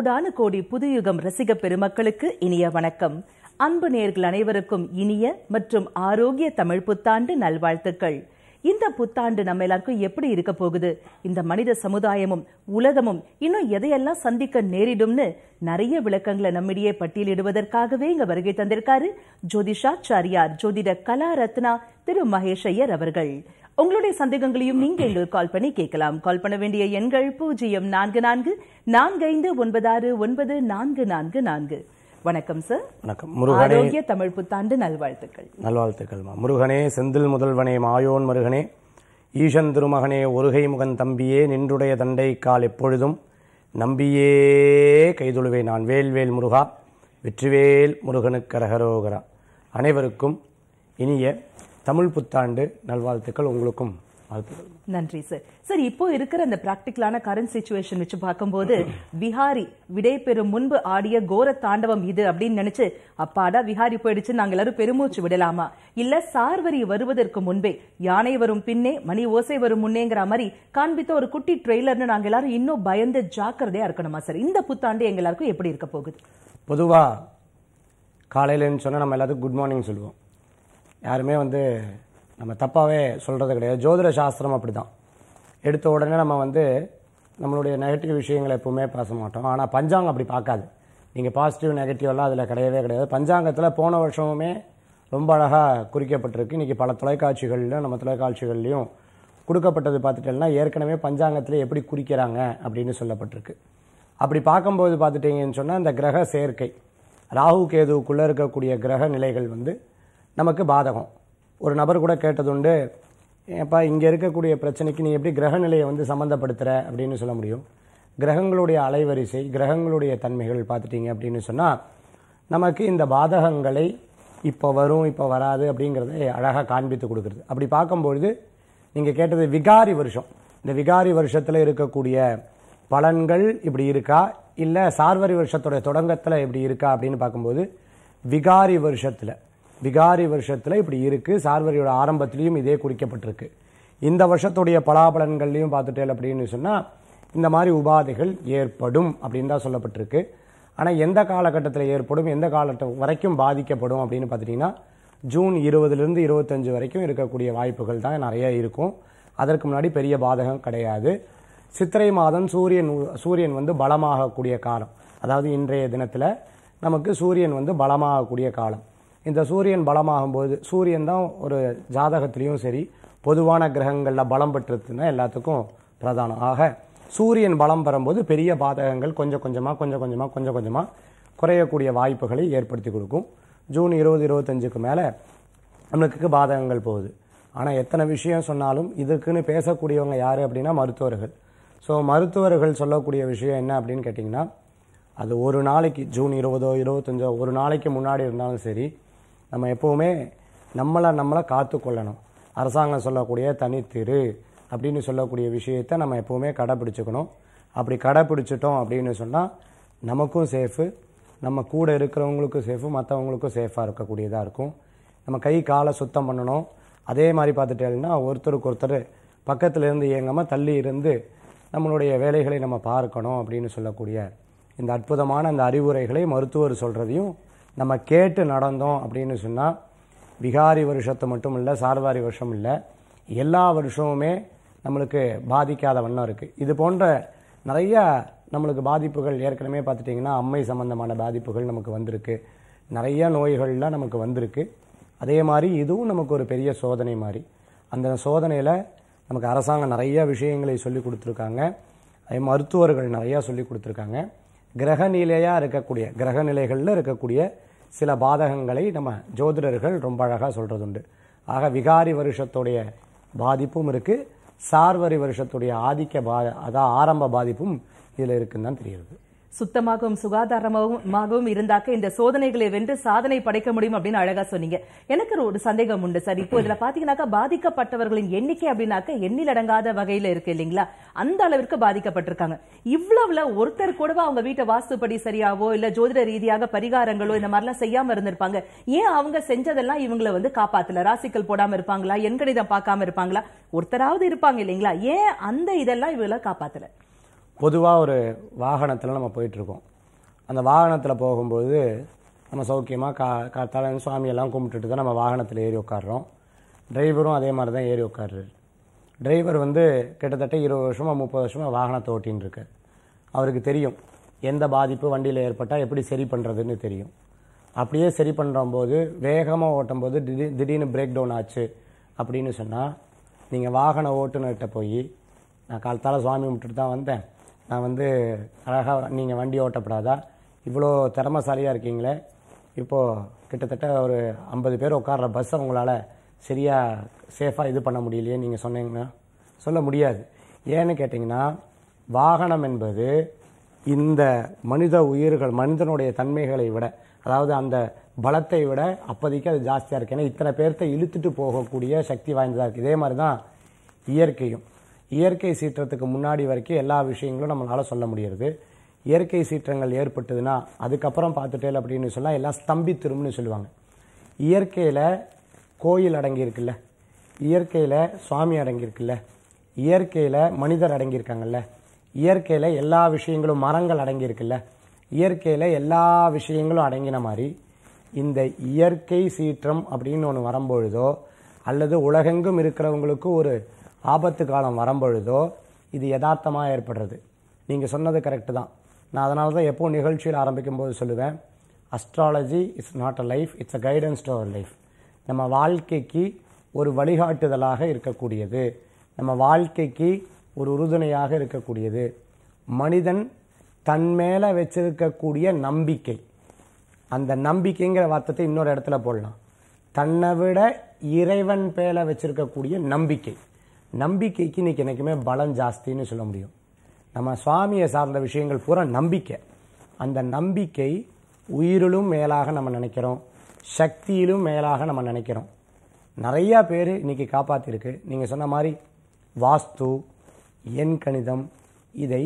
கோடானு கோடி புதுயுகம் ரசிக பெருமக்களுக்கு இனிய வணக்கம். அன்பு நேர்கள் அனைவருக்கும் இனிய மற்றும் ஆரோக்கிய தமிழ் புத்தாண்டு நல்வாழ்த்துக்கள். இந்த புத்தாண்டு நம்ம எல்லாருக்கும் எப்படி இருக்க போகுது? இந்த மனித சமுதாயமும் உலகமும் இன்னும் எதையெல்லாம் சந்திக்க நேரிடும்னு நிறைய விளக்கங்களை நம்மிடையே பட்டியலிடுவதற்காகவே இங்க வருகை தந்திருக்காரு ஜோதிஷாச்சாரியார் ஜோதிட கலா ரத்னா திரு மகேஷ் ஐயர் அவர்கள். உங்களுடைய சந்தேகங்களையும் நீங்க எங்களுக்கு கால் பண்ணி கேட்கலாம். கால் பண்ண வேண்டிய எண்கள் பூஜ்ஜியம் நான்கு நான்கு நான்கு ஐந்து ஒன்பதாறு ஒன்பது நான்கு நான்கு நான்கு. வணக்கம் சார் வணக்கம். முருகனே. ஆரோக்கிய தமிழ் புத்தாண்டு நல்வாழ்த்துக்கள். நல்வாழ்த்துக்கள்மா முருகனே செந்தில் முதல்வனே மாயோன் மருகனே. ஈசன் திருமகனே ஒருகை முகன் தம்பியே நின்றுடைய தண்டை கால் எப்பொழுதும் நம்பியே கைதொழுவே நான். வேல்வேல் முருகா வெற்றிவேல் முருகனுக்கு கரகரோகரா அனைவருக்கும் இனிய தமிழ் புத்தாண்டு நல்வாழ்த்துக்கள் உங்களுக்கும். நன்றி சார். சார் இப்போ இருக்கிற அந்த பிராக்டிக்கலான கரண்ட் சுச்சுவேஷன் வச்சு பார்க்கும்போது விஹாரி விடை பெறும் முன்பு ஆடிய கோர தாண்டவம் இது அப்படின்னு நினைச்சு அப்பாடா விஹாரி போயிடுச்சு நாங்க எல்லாரும் பெருமூச்சு விடலாமா? இல்ல சார்வரி வருவதற்கு முன்பே யானை வரும் பின்னே மணி ஓசை வரும் முன்னேங்கிற மாதிரி காண்பித்த ஒரு குட்டி ட்ரெய்லர்னு நாங்க எல்லாரும் இன்னும் பயந்து ஜாக்கிரதையா இருக்கணுமா சார்? இந்த புத்தாண்டு எங்க எல்லாருக்கும் எப்படி இருக்க போகுது? பொதுவாக காலையிலன்னு சொன்னால் நம்ம எல்லாத்துக்கும் குட் மார்னிங் சொல்லுவோம். யாருமே வந்து நம்ம தப்பாகவே சொல்கிறது கிடையாது. ஜோதிட சாஸ்திரம் அப்படி தான் எடுத்த உடனே நம்ம வந்து நம்மளுடைய நெகட்டிவ் விஷயங்களை எப்பவுமே பேச மாட்டோம். ஆனால் பஞ்சாங்கம் அப்படி பார்க்காது. நீங்கள் பாசிட்டிவ் நெகட்டிவெல்லாம் அதில் கிடையவே கிடையாது. பஞ்சாங்கத்தில் போன வருஷமுமே ரொம்ப அழகாக குறிக்கப்பட்டிருக்கு. இன்றைக்கி பல தொலைக்காட்சிகளிலும் நம்ம தொலைக்காட்சிகள்லையும் கொடுக்கப்பட்டது பார்த்துட்டேன்னா ஏற்கனவே பஞ்சாங்கத்தில் எப்படி குறிக்கிறாங்க அப்படின்னு சொல்லப்பட்டிருக்கு. அப்படி பார்க்கும்போது பார்த்துட்டீங்கன்னு சொன்னால் இந்த கிரக சேர்க்கை ராகு கேதுவுக்குள்ளே இருக்கக்கூடிய கிரக நிலைகள் வந்து நமக்கு பாதகம். ஒரு நபர் கூட கேட்டதுண்டு ஏப்பா இங்கே இருக்கக்கூடிய பிரச்சனைக்கு நீ எப்படி கிரக நிலையை வந்து சம்மந்தப்படுத்துகிற அப்படின்னு சொல்ல முடியும். கிரகங்களுடைய அலைவரிசை கிரகங்களுடைய தன்மைகள் பார்த்துட்டீங்க அப்படின்னு சொன்னால் நமக்கு இந்த பாதகங்களை இப்போ வரும் இப்போ வராது அப்படிங்கிறத அழகாக காண்பித்து கொடுக்குறது. அப்படி பார்க்கும்பொழுது நீங்கள் கேட்டது விகாரி வருஷம். இந்த விகாரி வருஷத்தில் இருக்கக்கூடிய பலன்கள் இப்படி இருக்கா? இல்லை சார்வரி வருஷத்தோட தொடங்கத்தில் இப்படி இருக்கா அப்படின்னு பார்க்கும்போது விகாரி வருஷத்தில் விகாரி வருஷத்தில் இப்படி இருக்கு சார்வரியோட ஆரம்பத்திலையும் இதே குறிக்கப்பட்டிருக்கு. இந்த வருஷத்துடைய பலாபலன்கள்லையும் பார்த்துட்டேன் அப்படின்னு சொன்னால் இந்த மாதிரி உபாதைகள் ஏற்படும் அப்படின்னு தான் சொல்லப்பட்டிருக்கு. ஆனால் எந்த காலகட்டத்தில் ஏற்படும் எந்த காலகட்டம் வரைக்கும் பாதிக்கப்படும் அப்படின்னு பார்த்துட்டிங்கன்னா ஜூன் இருபதுலேருந்து இருபத்தஞ்சு வரைக்கும் இருக்கக்கூடிய வாய்ப்புகள் தான் நிறைய இருக்கும். அதற்கு முன்னாடி பெரிய பாதகம் கிடையாது. சித்திரை மாதம் சூரியன் உ- சூரியன் வந்து பலமாகக்கூடிய காலம். அதாவது இன்றைய தினத்தில் நமக்கு சூரியன் வந்து பலமாகக்கூடிய காலம். இந்த சூரியன் பலமாகும்போது சூரியன் தான் ஒரு ஜாதகத்திலையும் சரி பொதுவான கிரகங்களில் பலம் பெற்றதுன்னா எல்லாத்துக்கும் பிரதானம். ஆக சூரியன் பலம் பெறும்போது பெரிய பாதகங்கள் கொஞ்சம் கொஞ்சமாக கொஞ்சம் கொஞ்சமாக கொஞ்சம் கொஞ்சமாக குறையக்கூடிய வாய்ப்புகளை ஏற்படுத்தி கொடுக்கும். ஜூன் இருபது இருபத்தஞ்சுக்கு மேலே நம்மளுக்கு பாதகங்கள் போகுது. ஆனால் எத்தனை விஷயம் சொன்னாலும் இதுக்குன்னு பேசக்கூடியவங்க யார் அப்படின்னா மருத்துவர்கள். ஸோ மருத்துவர்கள் சொல்லக்கூடிய விஷயம் என்ன அப்படின்னு கேட்டிங்கன்னா அது ஒரு நாளைக்கு ஜூன் இருபதோ இருபத்தஞ்சோ ஒரு நாளைக்கு முன்னாடி இருந்தாலும் சரி நம்ம எப்போவுமே நம்மளை நம்மளை காத்துக்கொள்ளணும். அரசாங்கம் சொல்லக்கூடிய தனித்திரு அப்படின்னு சொல்லக்கூடிய விஷயத்தை நம்ம எப்போவுமே கடைப்பிடிச்சிக்கணும் அப்படி கடைப்பிடிச்சிட்டோம் அப்படின்னு சொன்னால் நமக்கும் சேஃபு நம்ம கூட இருக்கிறவங்களுக்கும் சேஃபு மற்றவங்களுக்கும் சேஃபாக இருக்கக்கூடியதாக இருக்கும். நம்ம கை காலை சுத்தம் பண்ணணும். அதே மாதிரி பார்த்துட்டேன்னா ஒருத்தருக்கு ஒருத்தர் பக்கத்துல இருந்து இயங்காமல் தள்ளி இருந்து நம்மளுடைய வேலைகளை நம்ம பார்க்கணும் அப்படின்னு சொல்லக்கூடிய இந்த அற்புதமான அந்த அறிவுரைகளை மருத்துவர் சொல்கிறதையும் நம்ம கேட்டு நடந்தோம் அப்படின்னு சொன்னால் விகாரி வருஷத்தை மட்டும் இல்லை சார்வாரி வருஷம் இல்லை எல்லா வருஷமுமே நம்மளுக்கு பாதிக்காத வண்ணம் இருக்குது இது போன்ற நிறைய நம்மளுக்கு பாதிப்புகள் ஏற்கனவே பார்த்துட்டிங்கன்னா அம்மை சம்பந்தமான பாதிப்புகள் நமக்கு வந்திருக்கு. நிறைய நோய்கள்லாம் நமக்கு வந்திருக்கு. அதே மாதிரி இதுவும் நமக்கு ஒரு பெரிய சோதனை மாதிரி. அந்த சோதனையில் நமக்கு அரசாங்கம் நிறைய விஷயங்களை சொல்லி கொடுத்துருக்காங்க. அதே மருத்துவர்கள் நிறையா சொல்லி கொடுத்துருக்காங்க. கிரகநிலையாக இருக்கக்கூடிய கிரகநிலைகளில் இருக்கக்கூடிய சில பாதகங்களை நம்ம ஜோதிடர்கள் ரொம்ப அழகாக சொல்கிறது உண்டு ஆக விகாரி வருஷத்துடைய பாதிப்பும் இருக்குது சார்வரி வருஷத்துடைய ஆதிக்க பா அதான் ஆரம்ப பாதிப்பும் இதில் இருக்குன்னு தான் தெரிகிறது. சுத்தமாகவும் சுகாதாரமாகவும் இருந்தாக்க இந்த சோதனைகளை வென்று சாதனை படைக்க முடியும் அப்படின்னு அழகா சொன்னீங்க. எனக்கு ஒரு சந்தேகம் உண்டு சார். இப்போ இதுல பாத்தீங்கன்னாக்கா பாதிக்கப்பட்டவர்களின் எண்ணிக்கை அப்படின்னாக்க எண்ணிலடங்காத வகையில இருக்கு இல்லைங்களா? அந்த அளவிற்கு பாதிக்கப்பட்டிருக்காங்க. இவ்வளவுல ஒருத்தர் கூடவா அவங்க வீட்டை வாஸ்துப்படி சரியாவோ இல்ல ஜோதிட ரீதியாக பரிகாரங்களோ இந்த மாதிரிலாம் செய்யாம இருந்திருப்பாங்க? ஏன் அவங்க செஞ்சதெல்லாம் இவங்களை வந்து காப்பாத்தல? ராசிக்கல் போடாம இருப்பாங்களா? எண்கணிதம் பார்க்காம இருப்பாங்களா? ஒருத்தராவது இருப்பாங்க இல்லைங்களா? ஏன் அந்த இதெல்லாம் இவங்களை காப்பாத்தல? பொதுவாக ஒரு வாகனத்தில் நம்ம போயிட்டுருக்கோம். அந்த வாகனத்தில் போகும்போது நம்ம சௌக்கியமாக கா காத்தால சுவாமியெல்லாம் கும்பிட்டுட்டு தான் நம்ம வாகனத்தில் ஏறி உட்காடுறோம் டிரைவரும் அதே மாதிரி தான் ஏறி உட்காடுறாரு டிரைவர் வந்து கிட்டத்தட்ட இருபது வருஷமாக முப்பது வருஷமாக வாகனத்தை ஓட்டின்னு இருக்கார் அவருக்கு தெரியும் எந்த பாதிப்பு வண்டியில் ஏற்பட்டால் எப்படி சரி பண்ணுறதுன்னு தெரியும். அப்படியே சரி பண்ணுறம்போது வேகமாக ஓட்டும்போது திடீர் திடீர்னு பிரேக் டவுன் ஆச்சு அப்படின்னு சொன்னால் நீங்கள் வாகன ஓட்டுநர்கிட்ட போய் நான் காலத்தால் சுவாமி கும்பிட்டுட்டு தான் வந்தேன். நான் வந்து அழகாக நீங்கள் வண்டி ஓட்டப்படாதா? இவ்வளோ திறமசாலியாக இருக்கீங்களே. இப்போது கிட்டத்தட்ட ஒரு ஐம்பது பேர் உட்கார்ற பஸ்ஸை உங்களால் சரியாக சேஃபாக இது பண்ண முடியலையே நீங்கள் சொன்னீங்கன்னா சொல்ல முடியாது. ஏன்னு கேட்டிங்கன்னா வாகனம் என்பது இந்த மனித உயிர்கள் மனிதனுடைய தன்மைகளை விட அதாவது அந்த பலத்தை விட அப்போதைக்கு அது ஜாஸ்தியாக இருக்குது ஏன்னா இத்தனை பேர்த்த இழுத்துட்டு போகக்கூடிய சக்தி வாய்ந்ததாக இருக்குது இதே மாதிரி தான் இயற்கையும். இயற்கை சீற்றத்துக்கு முன்னாடி வரைக்கும் எல்லா விஷயங்களும் நம்மளால் சொல்ல முடியறது. இயற்கை சீற்றங்கள் ஏற்பட்டதுன்னா அதுக்கப்புறம் பார்த்துட்டேல் அப்படின்னு சொன்னால் எல்லாம் ஸ்தம்பி திரும்புன்னு சொல்லுவாங்க. இயற்கையில் கோயில் அடங்கியிருக்குல்ல. இயற்கையில் சுவாமி அடங்கியிருக்குல்ல. இயற்கையில் மனிதர் அடங்கியிருக்காங்கல்ல. இயற்கையில் எல்லா விஷயங்களும் மரங்கள் அடங்கியிருக்குல்ல. இயற்கையில் எல்லா விஷயங்களும் அடங்கின மாதிரி இந்த இயற்கை சீற்றம் அப்படின்னு ஒன்று வரும்பொழுதோ அல்லது உலகெங்கும் இருக்கிறவங்களுக்கு ஒரு ஆபத்து காலம் வரும்பொழுதோ இது யதார்த்தமாக ஏற்படுறது. நீங்கள் சொன்னது கரெக்டு தான். நான் அதனால தான் எப்போ நிகழ்ச்சியில் ஆரம்பிக்கும் போது சொல்லுவேன் astrology it's not a life it's a guidance to our life நம்ம வாழ்க்கைக்கு ஒரு வழிகாட்டுதலாக இருக்கக்கூடியது. நம்ம வாழ்க்கைக்கு ஒரு உறுதுணையாக இருக்கக்கூடியது. மனிதன் தன் மேலே வச்சிருக்கக்கூடிய நம்பிக்கை. அந்த நம்பிக்கைங்கிற வார்த்தத்தை இன்னொரு இடத்துல போடலாம். தன்னை விட இறைவன் பேல வச்சிருக்கக்கூடிய நம்பிக்கை. நம்பிக்கைக்கு இன்னைக்கு என்னைக்குமே பலம் ஜாஸ்தின்னு சொல்ல முடியும். நம்ம சுவாமியை சார்ந்த விஷயங்கள் பூரா நம்பிக்கை. அந்த நம்பிக்கை உயிரிலும் மேலாக நம்ம நினைக்கிறோம். சக்தியிலும் மேலாக நம்ம நினைக்கிறோம். நிறையா பேர் இன்றைக்கி காப்பாற்றிருக்கு நீங்கள் சொன்ன மாதிரி வாஸ்து எண் கணிதம் இதை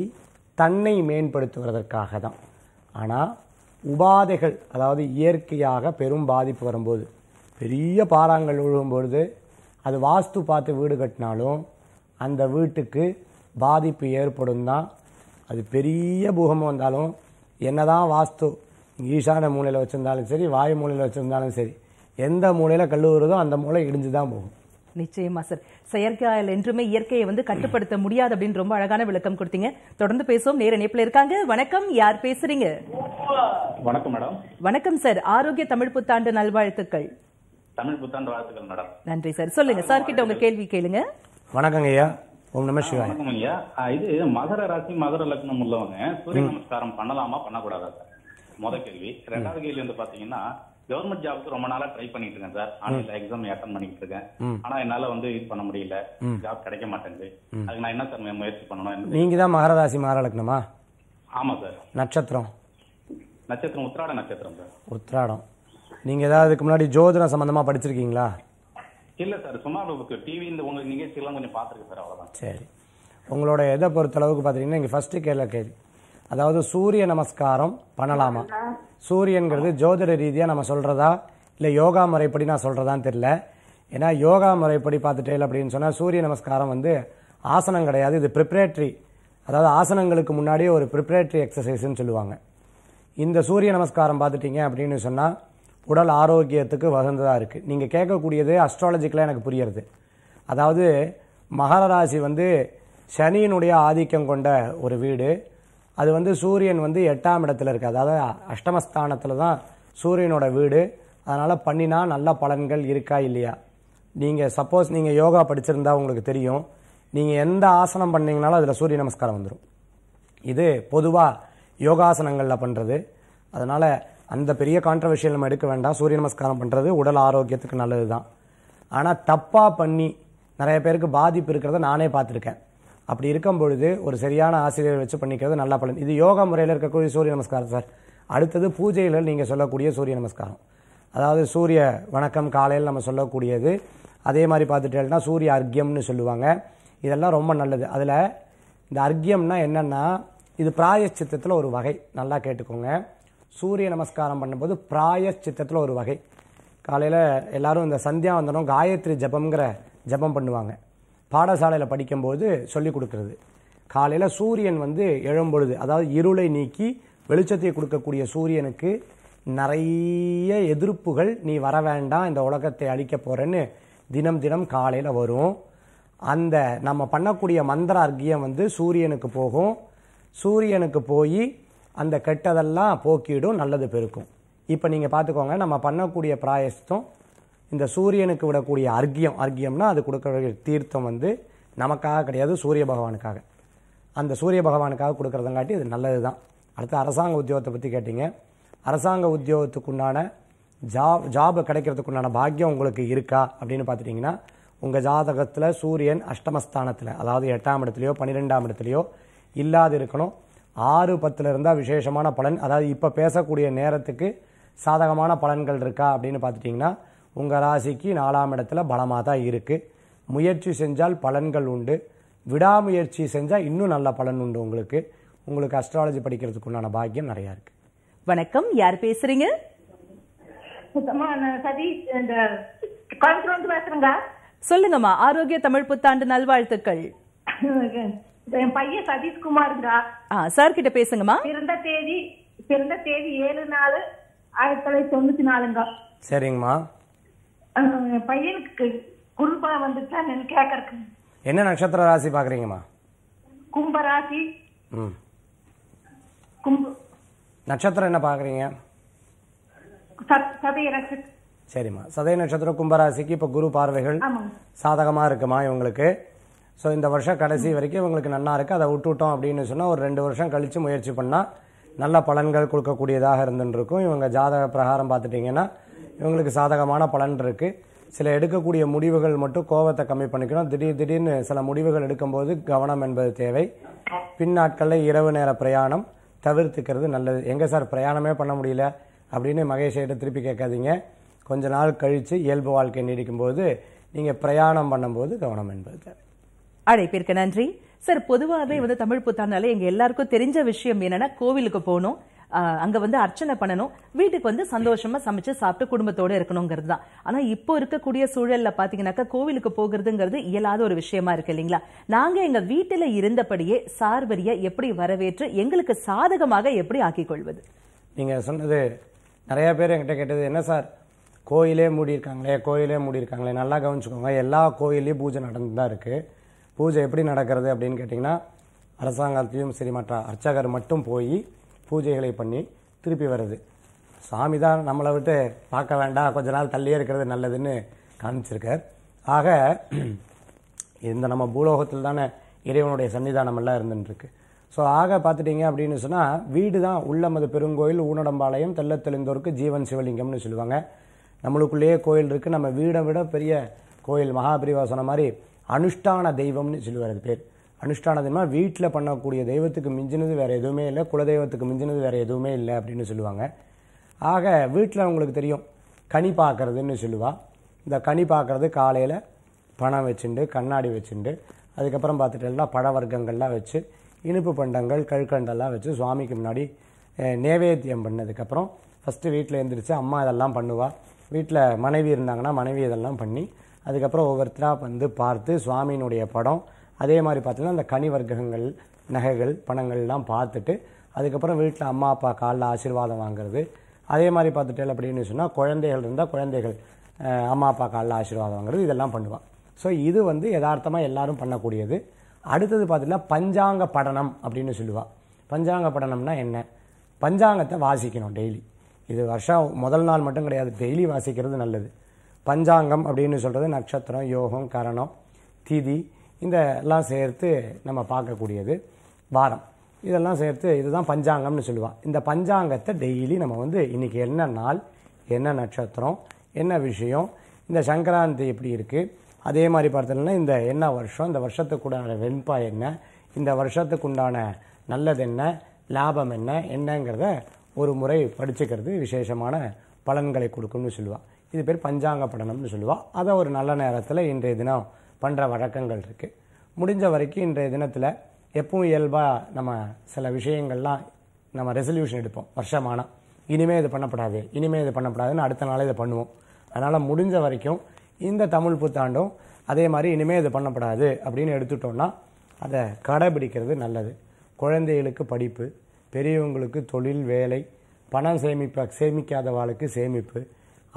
தன்னை மேம்படுத்துவதற்காக தான். ஆனால் உபாதைகள் அதாவது இயற்கையாக பெரும் பாதிப்பு வரும்போது பெரிய பாறாங்கல் விழுகும்பொழுது அது வாஸ்து பார்த்து வீடு கட்டினாலும் அந்த வீட்டுக்கு பாதிப்பு ஏற்படும் தான் அது பெரிய பூகம்பம் வந்தாலும் என்னதான் வாஸ்து ஈசான மூலையில் வச்சிருந்தாலும் சரி வாயு மூலையில் வச்சிருந்தாலும் சரி எந்த மூலையில் கல் வருதோ அந்த மூலை இடிஞ்சு தான் போகும். நிச்சயமா சார் செயற்கையால் என்றுமே இயற்கையை வந்து கட்டுப்படுத்த முடியாது அப்படின்னு ரொம்ப அழகான விளக்கம் கொடுத்தீங்க. தொடர்ந்து பேசுவோம். நேர இணைப்புல இருக்காங்க. வணக்கம். யார் பேசுறீங்க? வணக்கம் மேடம் வணக்கம் சார் ஆரோக்கிய தமிழ் புத்தாண்டு நல்வாழ்த்துக்கள். தமிழ் புத்தாண்டு வாழ்த்துக்கள் மேடம். நன்றி சார். சொல்லுங்க சார் கிட்ட உங்க கேள்வி கேளுங்க. வணக்கங்க ஐயா. ஓம் நம சிவாய். வணக்கம் ஐயா. இது மகர ராசி மகர லக்னம் உள்ளவங்க சூரிய நமஸ்காரம் பண்ணலாமா பண்ணக்கூடாதா சார்? முத கேள்வி. ரெண்டாவது கேள்வி வந்து பாத்தீங்கன்னா கவர்மெண்ட் ஜாப்க்கு ரொம்ப நாளா ட்ரை பண்ணிட்டு இருக்கேன் சார். ஆன்லைன்ல எக்ஸாம் அட்டன் பண்ணிட்டு இருக்கேன். ஆனா என்னால வந்து இது பண்ண முடியல. ஜாப் கிடைக்க மாட்டேங்குது. அதுக்கு நான் என்ன சார் முயற்சி பண்ணணும் நீங்கள் தான் மகர ராசி மகர லக்னமா? ஆமா சார். நட்சத்திரம். நட்சத்திரம் உத்திராட நட்சத்திரம் சார். உத்திராடம். நீங்கள் ஏதாவது இதுக்கு முன்னாடி ஜோதிடம் சம்மந்தமாக படிச்சிருக்கீங்களா? இல்ல சார் சும்மா டிவி இந்த உங்க நிகழ்ச்சி எல்லாம் கொஞ்சம் பாத்துருக்கு சார் அவ்வளவுதான். சரி. உங்களோட இதை பொறுத்தளவுக்கு பார்த்தீங்கன்னா இங்கே ஃபஸ்ட்டு கேள்வி கேள்வி அதாவது சூரிய நமஸ்காரம் பண்ணலாமா? சூரியன்கிறது ஜோதிட ரீதியாக நம்ம சொல்கிறதா இல்லை யோகா முறைப்படி நான் சொல்கிறதான்னு தெரியல. ஏன்னா யோகா முறைப்படி பார்த்துட்டேன் அப்படின்னு சொன்னால் சூரிய நமஸ்காரம் வந்து ஆசனம் கிடையாது. இது ப்ரிப்ரேட்ரி அதாவது ஆசனங்களுக்கு முன்னாடியே ஒரு ப்ரிப்ரேட்ரி எக்ஸசைஸ்ன்னு சொல்லுவாங்க. இந்த சூரிய நமஸ்காரம் பார்த்துட்டீங்க அப்படின்னு சொன்னால் உடல் ஆரோக்கியத்துக்கு வகுந்ததாக இருக்குது நீங்கள் கேட்கக்கூடியது அஸ்ட்ராலஜிக்கலாக எனக்கு புரியுறது. அதாவது மகர ராசி வந்து சனியினுடைய ஆதிக்கம் கொண்ட ஒரு வீடு. அது வந்து சூரியன் வந்து எட்டாம் இடத்துல இருக்குது அதாவது அஷ்டமஸ்தானத்தில் தான் சூரியனோட வீடு. அதனால் பண்ணினா நல்ல பலன்கள் இருக்கா இல்லையா? நீங்கள் சப்போஸ் நீங்கள் யோகா படிச்சிருந்தா உங்களுக்கு தெரியும். நீங்கள் எந்த ஆசனம் பண்ணீங்கனாலும் அதில் சூரிய நமஸ்காரம் வந்துடும் இது பொதுவாக யோகாசனங்களில் பண்ணுறது அதனால் அந்த பெரிய கான்ட்ரவர்ஷியல் நம்ம எடுக்க வேண்டாம். சூரிய நமஸ்காரம் பண்ணுறது உடல் ஆரோக்கியத்துக்கு நல்லது தான் ஆனால் தப்பாக பண்ணி நிறைய பேருக்கு பாதிப்பு இருக்கிறத நானே பார்த்துருக்கேன். அப்படி இருக்கும் பொழுது ஒரு சரியான ஆசிரியர் வச்சு பண்ணிக்கிறது நல்லா பலன். இது யோகா முறையில் இருக்கக்கூடிய சூரிய நமஸ்காரம் சார். அடுத்தது பூஜையில் நீங்கள் சொல்லக்கூடிய சூரிய நமஸ்காரம். அதாவது சூரிய வணக்கம் காலையில் நம்ம சொல்லக்கூடியது. அதே மாதிரி பார்த்துட்டேன்னா சூரிய அர்க்கியம்னு சொல்லுவாங்க. இதெல்லாம் ரொம்ப நல்லது. அதில் இந்த அர்க்கியம்னா என்னென்னா இது பிராயச்சித்தத்தில் ஒரு வகை. நல்லா கேட்டுக்கோங்க. சூரிய நமஸ்காரம் பண்ணும்போது பிராயச்சித்தத்தில் ஒரு வகை. காலையில் எல்லாரும் இந்த சந்தியாவந்தனம் காயத்ரி ஜபம்ங்கிற ஜபம் பண்ணுவாங்க. பாடசாலையில் படிக்கும்போது சொல்லி கொடுக்கறது. காலையில் சூரியன் வந்து எழும்பொழுது அதாவது இருளை நீக்கி வெளிச்சத்தை கொடுக்கக்கூடிய சூரியனுக்கு நிறைய எதிர்ப்புகள் நீ வர வேண்டாம் இந்த உலகத்தை அழிக்க போகிறேன்னு தினம் தினம் காலையில் வரும். அந்த நம்ம பண்ணக்கூடிய மந்திர அர்க்கியம் வந்து சூரியனுக்கு போகும். சூரியனுக்கு போய் அந்த கெட்டதெல்லாம் போக்கிடும் நல்லது பெருக்கும். இப்போ நீங்கள் பார்த்துக்கோங்க நம்ம பண்ணக்கூடிய பிராயஸ்தம் இந்த சூரியனுக்கு விடக்கூடிய அர்க்கியம் அர்க்கியம்னா அது கொடுக்கக்கூடிய தீர்த்தம் வந்து நமக்காக கிடையாது சூரிய பகவானுக்காக. அந்த சூரிய பகவானுக்காக கொடுக்குறதங்காட்டி இது நல்லது தான் அடுத்து அரசாங்க உத்தியோகத்தை பற்றி கேட்டிங்க. அரசாங்க உத்தியோகத்துக்குண்டான ஜாப் ஜாப் கிடைக்கிறதுக்குண்டான பாக்கியம் உங்களுக்கு இருக்கா அப்படின்னு பார்த்துட்டிங்கன்னா உங்கள் ஜாதகத்தில் சூரியன் அஷ்டமஸ்தானத்தில் அதாவது எட்டாம் இடத்துலையோ பன்னிரெண்டாம் இடத்துலையோ இல்லாது இருக்கணும். ஆறு பத்தில் இருந்தால் விசேஷமான பலன். அதாவது இப்போ பேசக்கூடிய நேரத்துக்கு சாதகமான பலன்கள் இருக்கா அப்படின்னு பார்த்துட்டிங்கன்னா உங்கள் ராசிக்கு நாலாம் இடத்துல பலமாக தான் இருக்குது முயற்சி செஞ்சால் பலன்கள் உண்டு. விடாமுயற்சி செஞ்சால் இன்னும் நல்ல பலன் உண்டு உங்களுக்கு. உங்களுக்கு அஸ்ட்ராலஜி படிக்கிறதுக்கு உண்டான பாக்கியம் நிறையா இருக்குது வணக்கம். யார் பேசுறீங்க? சொல்லுங்கம்மா. ஆரோக்கிய தமிழ் புத்தாண்டு நல்வாழ்த்துக்கள். என் பையன் சதீஷ்குமாருங்கா ஆ சார் கிட்ட பேசுங்கம்மா. பிறந்த தேதி பிறந்த தேதி ஏழு நாலு ஆயிரத்தி தொள்ளாயிரத்தி தொண்ணூத்தி நாலுங்க. சரிங்கம்மா. பையனுக்கு குருபலம் வந்துச்சா நான் கேட்கறக்கு என்ன நட்சத்திர ராசி பார்க்குறீங்கம்மா கும்பராசி ம். கும்ப நட்சத்திரம் என்ன பார்க்குறீங்க சத்- சதய நட்சத்திரம். சரிம்மா. சதய நட்சத்திரம் கும்பராசிக்கு இப்போ குரு பார்வைகள் சாதகமாக இருக்குமா இவங்களுக்கு? ஸோ இந்த வருஷம் கடைசி வரைக்கும் இவங்களுக்கு நல்லா இருக்குது அதை விட்டுவிட்டோம் அப்படின்னு சொன்னால் ஒரு ரெண்டு வருஷம் கழித்து முயற்சி பண்ணால் நல்ல பலன்கள் கொடுக்கக்கூடியதாக இருந்துருக்கும். இவங்க ஜாதக பிரகாரம் பார்த்துட்டிங்கன்னா இவங்களுக்கு சாதகமான பலன் இருக்குது சில எடுக்கக்கூடிய முடிவுகள் மட்டும் கோபத்தை கம்மி பண்ணிக்கணும். திடீர் திடீர்னு சில முடிவுகள் எடுக்கும்போது கவனம் என்பது தேவை. பின் நாட்களில் இரவு நேர பிரயாணம் தவிர்த்துக்கிறது நல்லது. எங்கே சார் பிரயாணமே பண்ண முடியல அப்படின்னு மகேஷையிட்ட திருப்பி கேட்காதீங்க. கொஞ்ச நாள் கழித்து இயல்பு வாழ்க்கை நீடிக்கும்போது நீங்கள் பிரயாணம் பண்ணும்போது கவனம் என்பது தேவை. அழைப்பிற்கு நன்றி. சார் பொதுவாகவே வந்து தமிழ் புத்தாண்டாலே எங்க எல்லாருக்கும் தெரிஞ்ச விஷயம் என்னன்னா கோவிலுக்கு போகணும். அங்க வந்து அர்ச்சனை பண்ணணும். வீட்டுக்கு வந்து சந்தோஷமா சமைச்சு சாப்பிட்டு குடும்பத்தோட இருக்கணுங்கிறது தான். ஆனா இப்போ இருக்கக்கூடிய சூழல்ல பாத்தீங்கன்னாக்கா கோவிலுக்கு போகிறதுங்கிறது இயலாத ஒரு விஷயமா இருக்கு இல்லைங்களா? நாங்க எங்க வீட்டுல இருந்தபடியே சார்வரிய எப்படி வரவேற்று எங்களுக்கு சாதகமாக எப்படி ஆக்கிக் கொள்வது நீங்கள் சொன்னது நிறைய பேர் என்கிட்ட கேட்டது என்ன சார்? கோயிலே மூடி இருக்காங்களே கோயிலே மூடி இருக்காங்களே நல்லா கவனிச்சுக்கோங்க. எல்லா கோயிலையும் பூஜை நடந்து தான் இருக்குது பூஜை எப்படி நடக்கிறது அப்படின்னு கேட்டிங்கன்னா அரசாங்கத்திலையும் சரி மற்ற அர்ச்சகர் மட்டும் போய் பூஜைகளை பண்ணி திருப்பி வருது. சாமி தான் நம்மளை விட்டு பார்க்க வேண்டாம் கொஞ்ச நாள் தள்ளியே இருக்கிறது நல்லதுன்னு காமிச்சிருக்கார் ஆக இந்த நம்ம பூலோகத்தில் தானே இறைவனுடைய சன்னிதானம் எல்லாம் இருந்துருக்கு ஸோ ஆக பார்த்துட்டீங்க அப்படின்னு சொன்னால் வீடு தான் உள்ளமது பெருங்கோயில் ஊனடம்பாளையம் தெல்ல தெளிந்தோருக்கு ஜீவன் சிவலிங்கம்னு சொல்லுவாங்க. நம்மளுக்குள்ளேயே கோயில் இருக்குது நம்ம வீடை விட பெரிய கோயில் மகாபிரிவா சொன்ன மாதிரி அனுஷ்டான தெய்வம்னு சொல்லுவார் அது பேர். அனுஷ்டான தெய்வம் வீட்டில் பண்ணக்கூடிய தெய்வத்துக்கு மிஞ்சினது வேறு எதுவுமே இல்லை குலதெய்வத்துக்கு மிஞ்சினது வேறு எதுவுமே இல்லை அப்படின்னு சொல்லுவாங்க. ஆக வீட்டில் அவங்களுக்கு தெரியும் கனி பார்க்கறதுன்னு சொல்லுவாள் இந்த கனி பார்க்குறது காலையில் பணம் வச்சுண்டு கண்ணாடி வச்சுண்டு அதுக்கப்புறம் பார்த்துட்டேன்னா பழ வர்க்கங்கள்லாம் வச்சு இனிப்பு பண்டங்கள் கழுக்கண்டெல்லாம் வச்சு சுவாமிக்கு முன்னாடி நேவேத்தியம் பண்ணதுக்கப்புறம் ஃபஸ்ட்டு வீட்டில் எழுந்திரிச்சு அம்மா இதெல்லாம் பண்ணுவாள் வீட்டில் மனைவி இருந்தாங்கன்னா மனைவி இதெல்லாம் பண்ணி அதுக்கப்புறம் ஒவ்வொருத்தராக வந்து பார்த்து சுவாமியினுடைய படம் அதே மாதிரி பார்த்தீங்கன்னா அந்த கனி வர்க்கங்கள் நகைகள் பணங்கள்லாம் பார்த்துட்டு அதுக்கப்புறம் வீட்டில் அம்மா அப்பா காலில் ஆசீர்வாதம் வாங்குறது. அதே மாதிரி பார்த்துட்டேன் அப்படின்னு சொன்னால் குழந்தைகள் இருந்தால் குழந்தைகள் அம்மா அப்பா காலில் ஆசீர்வாதம் வாங்குறது இதெல்லாம் பண்ணுவான். ஸோ இது வந்து யதார்த்தமாக எல்லாரும் பண்ணக்கூடியது. அடுத்தது பார்த்தீங்கன்னா பஞ்சாங்க படனம் அப்படின்னு சொல்லுவாள் பஞ்சாங்க படனம்னா என்ன? பஞ்சாங்கத்தை வாசிக்கணும் டெய்லி. இது வருஷம் முதல் நாள் மட்டும் கிடையாது டெய்லி வாசிக்கிறது நல்லது. பஞ்சாங்கம் அப்படின்னு சொல்கிறது நட்சத்திரம் யோகம் கரணம் திதி இந்த எல்லாம் சேர்த்து நம்ம பார்க்கக்கூடியது வாரம். இதெல்லாம் சேர்த்து இதுதான் பஞ்சாங்கம்னு சொல்லுவாள் இந்த பஞ்சாங்கத்தை டெய்லி நம்ம வந்து இன்னைக்கு என்ன நாள் என்ன நட்சத்திரம் என்ன விஷயம் இந்த சங்கராந்தி எப்படி இருக்குது அதே மாதிரி பார்த்தோம்னா இந்த என்ன வருஷம் இந்த வருஷத்துக்குண்டான வெண்பா என்ன இந்த வருஷத்துக்குண்டான நல்லது என்ன லாபம் என்ன என்னங்கிறத ஒரு முறை படிச்சுக்கிறது விசேஷமான பலன்களை கொடுக்கும்னு சொல்லுவாள் இது பேர் பஞ்சாங்க படனம்னு சொல்லுவாள் அதை ஒரு நல்ல நேரத்தில் இன்றைய தினம் பண்ணுற வழக்கங்கள் இருக்குது முடிஞ்ச வரைக்கும் இன்றைய தினத்தில் எப்பவும் இயல்பாக நம்ம சில விஷயங்கள்லாம் நம்ம ரெசல்யூஷன் எடுப்போம். வருஷமானால் இனிமேல் இது பண்ணப்படாது. இனிமேல் இது பண்ணப்படாதுன்னு அடுத்த நாளே இதை பண்ணுவோம். அதனால் முடிஞ்ச வரைக்கும் இந்த தமிழ் புத்தாண்டும் அதே மாதிரி இனிமேல் இது பண்ணப்படாது அப்படின்னு எடுத்துட்டோம்னா அதை கடைபிடிக்கிறது நல்லது. குழந்தைகளுக்கு படிப்பு பெரியவங்களுக்கு தொழில் வேலை பணம் சேமிப்ப சேமிக்காதவாளுக்கு சேமிப்பு